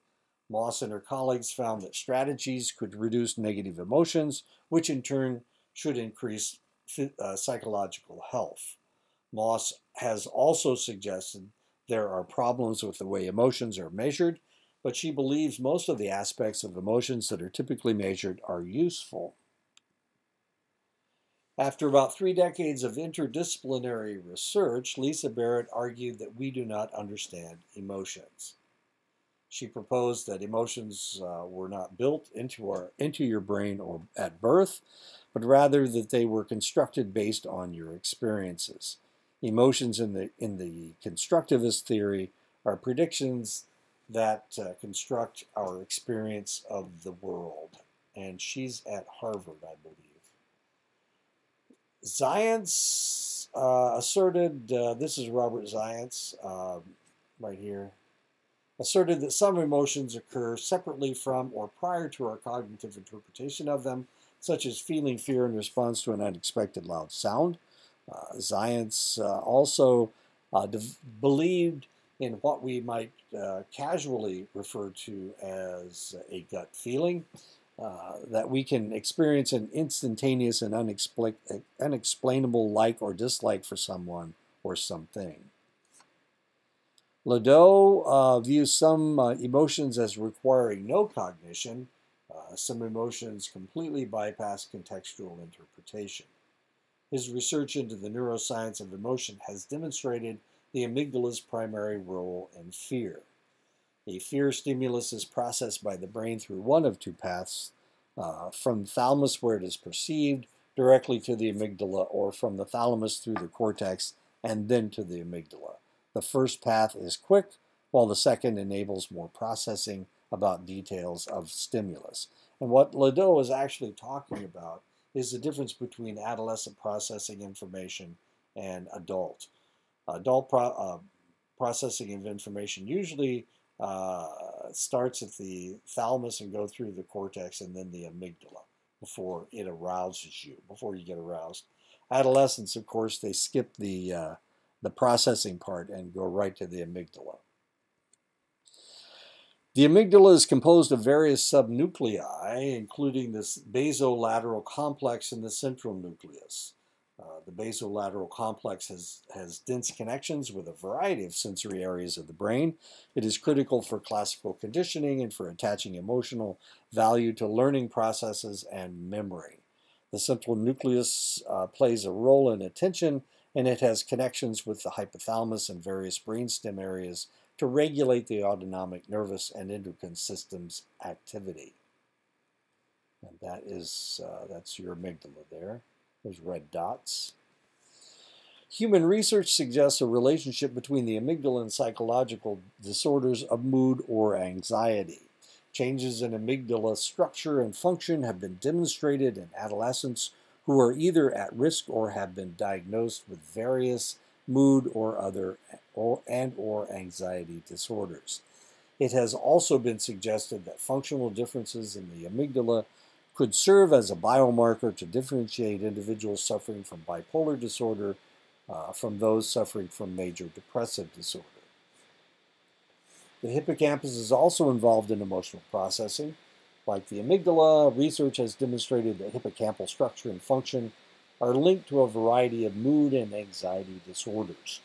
Mauss and her colleagues found that strategies could reduce negative emotions, which in turn should increase uh, psychological health. Mauss has also suggested there are problems with the way emotions are measured, but she believes most of the aspects of emotions that are typically measured are useful. After about three decades of interdisciplinary research, Lisa Barrett argued that we do not understand emotions. She proposed that emotions uh, were not built into, our, into your brain or at birth, but rather that they were constructed based on your experiences. Emotions in the, in the constructivist theory are predictions that uh, construct our experience of the world. And she's at Harvard, I believe. Zajonc uh, asserted, uh, this is Robert Zajonc um, right here, asserted that some emotions occur separately from or prior to our cognitive interpretation of them, such as feeling fear in response to an unexpected loud sound. Uh, Zajonc uh, also uh, believed in what we might casually refer to as a gut feeling. Uh, that we can experience an instantaneous and unexpl unexplainable like or dislike for someone or something. Ledoux uh, views some uh, emotions as requiring no cognition. Some emotions completely bypass contextual interpretation. His research into the neuroscience of emotion has demonstrated the amygdala's primary role in fear. A fear stimulus is processed by the brain through one of two paths, uh, from thalamus where it is perceived directly to the amygdala or from the thalamus through the cortex and then to the amygdala. The first path is quick while the second enables more processing about details of stimulus. And what Ledoux is actually talking about is the difference between adolescent processing information and adult. Adult pro uh, processing of information usually uh, starts at the thalamus and go through the cortex and then the amygdala before it arouses you, before you get aroused. Adolescents, of course, they skip the, uh, the processing part and go right to the amygdala. The amygdala is composed of various subnuclei, including this basolateral complex and the central nucleus. Uh, the basolateral complex has, has dense connections with a variety of sensory areas of the brain. It is critical for classical conditioning and for attaching emotional value to learning processes and memory. The central nucleus uh, plays a role in attention and it has connections with the hypothalamus and various brainstem areas to regulate the autonomic nervous and endocrine system's activity. And that is, uh, that's your amygdala there. Those red dots. Human research suggests a relationship between the amygdala and psychological disorders of mood or anxiety. Changes in amygdala structure and function have been demonstrated in adolescents who are either at risk or have been diagnosed with various mood or other or, and or anxiety disorders. It has also been suggested that functional differences in the amygdala could serve as a biomarker to differentiate individuals suffering from bipolar disorder uh, from those suffering from major depressive disorder. The hippocampus is also involved in emotional processing. Like the amygdala, research has demonstrated that hippocampal structure and function are linked to a variety of mood and anxiety disorders.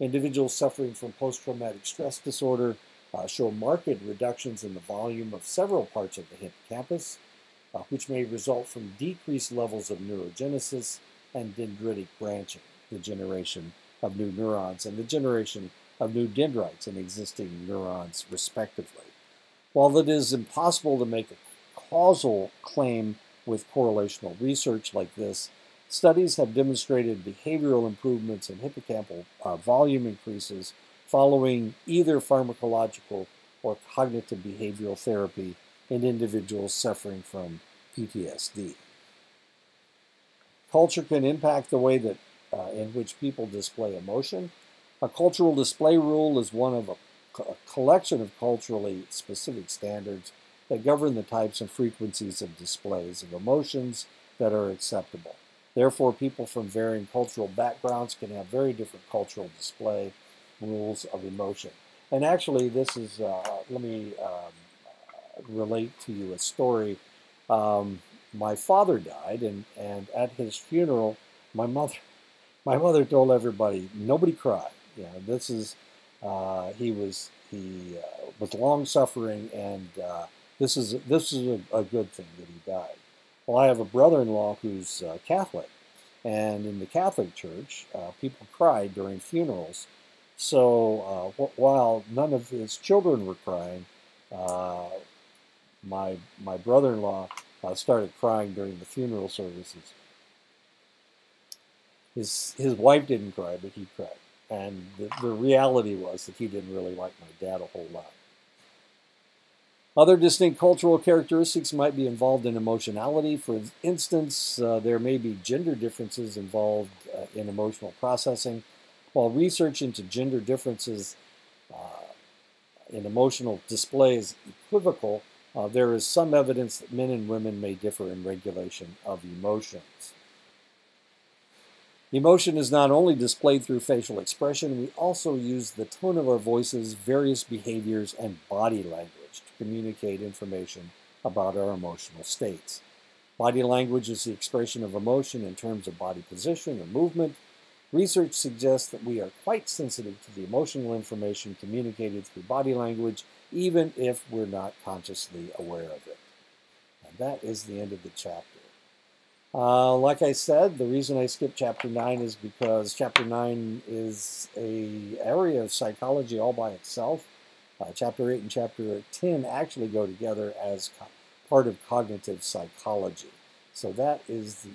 Individuals suffering from post-traumatic stress disorder uh, show marked reductions in the volume of several parts of the hippocampus, uh, which may result from decreased levels of neurogenesis and dendritic branching, the generation of new neurons, and the generation of new dendrites in existing neurons, respectively. While it is impossible to make a causal claim with correlational research like this, studies have demonstrated behavioral improvements and hippocampal uh, volume increases following either pharmacological or cognitive behavioral therapy in individuals suffering from PTSD. Culture can impact the way that uh, in which people display emotion. A cultural display rule is one of a, a collection of culturally specific standards that govern the types and frequencies of displays of emotions that are acceptable. Therefore, people from varying cultural backgrounds can have very different cultural display rules of emotion. And actually, this is, uh, let me um, relate to you a story. Um, my father died, and, and at his funeral, my mother, [laughs] my mother told everybody, nobody cry. You know, this is, uh, he was, he uh, was long suffering, and uh, this is, this is a, a, good thing that he died. Well, I have a brother-in-law who's uh, Catholic, and in the Catholic Church, uh, people cried during funerals. So uh, while none of his children were crying, my my brother-in-law uh, started crying during the funeral services. His his wife didn't cry, but he cried, and the, the reality was that he didn't really like my dad a whole lot. Other distinct cultural characteristics might be involved in emotionality. For instance, uh, there may be gender differences involved uh, in emotional processing. While research into gender differences uh, in emotional display is equivocal, uh, there is some evidence that men and women may differ in regulation of emotions. Emotion is not only displayed through facial expression, we also use the tone of our voices, various behaviors, and body language communicate information about our emotional states. Body language is the expression of emotion in terms of body position or movement. Research suggests that we are quite sensitive to the emotional information communicated through body language even if we're not consciously aware of it. And that is the end of the chapter. Uh, like I said, the reason I skipped chapter 9 is because chapter 9 is a area of psychology all by itself. Uh, chapter 8 and chapter 10 actually go together as part of cognitive psychology. So that is the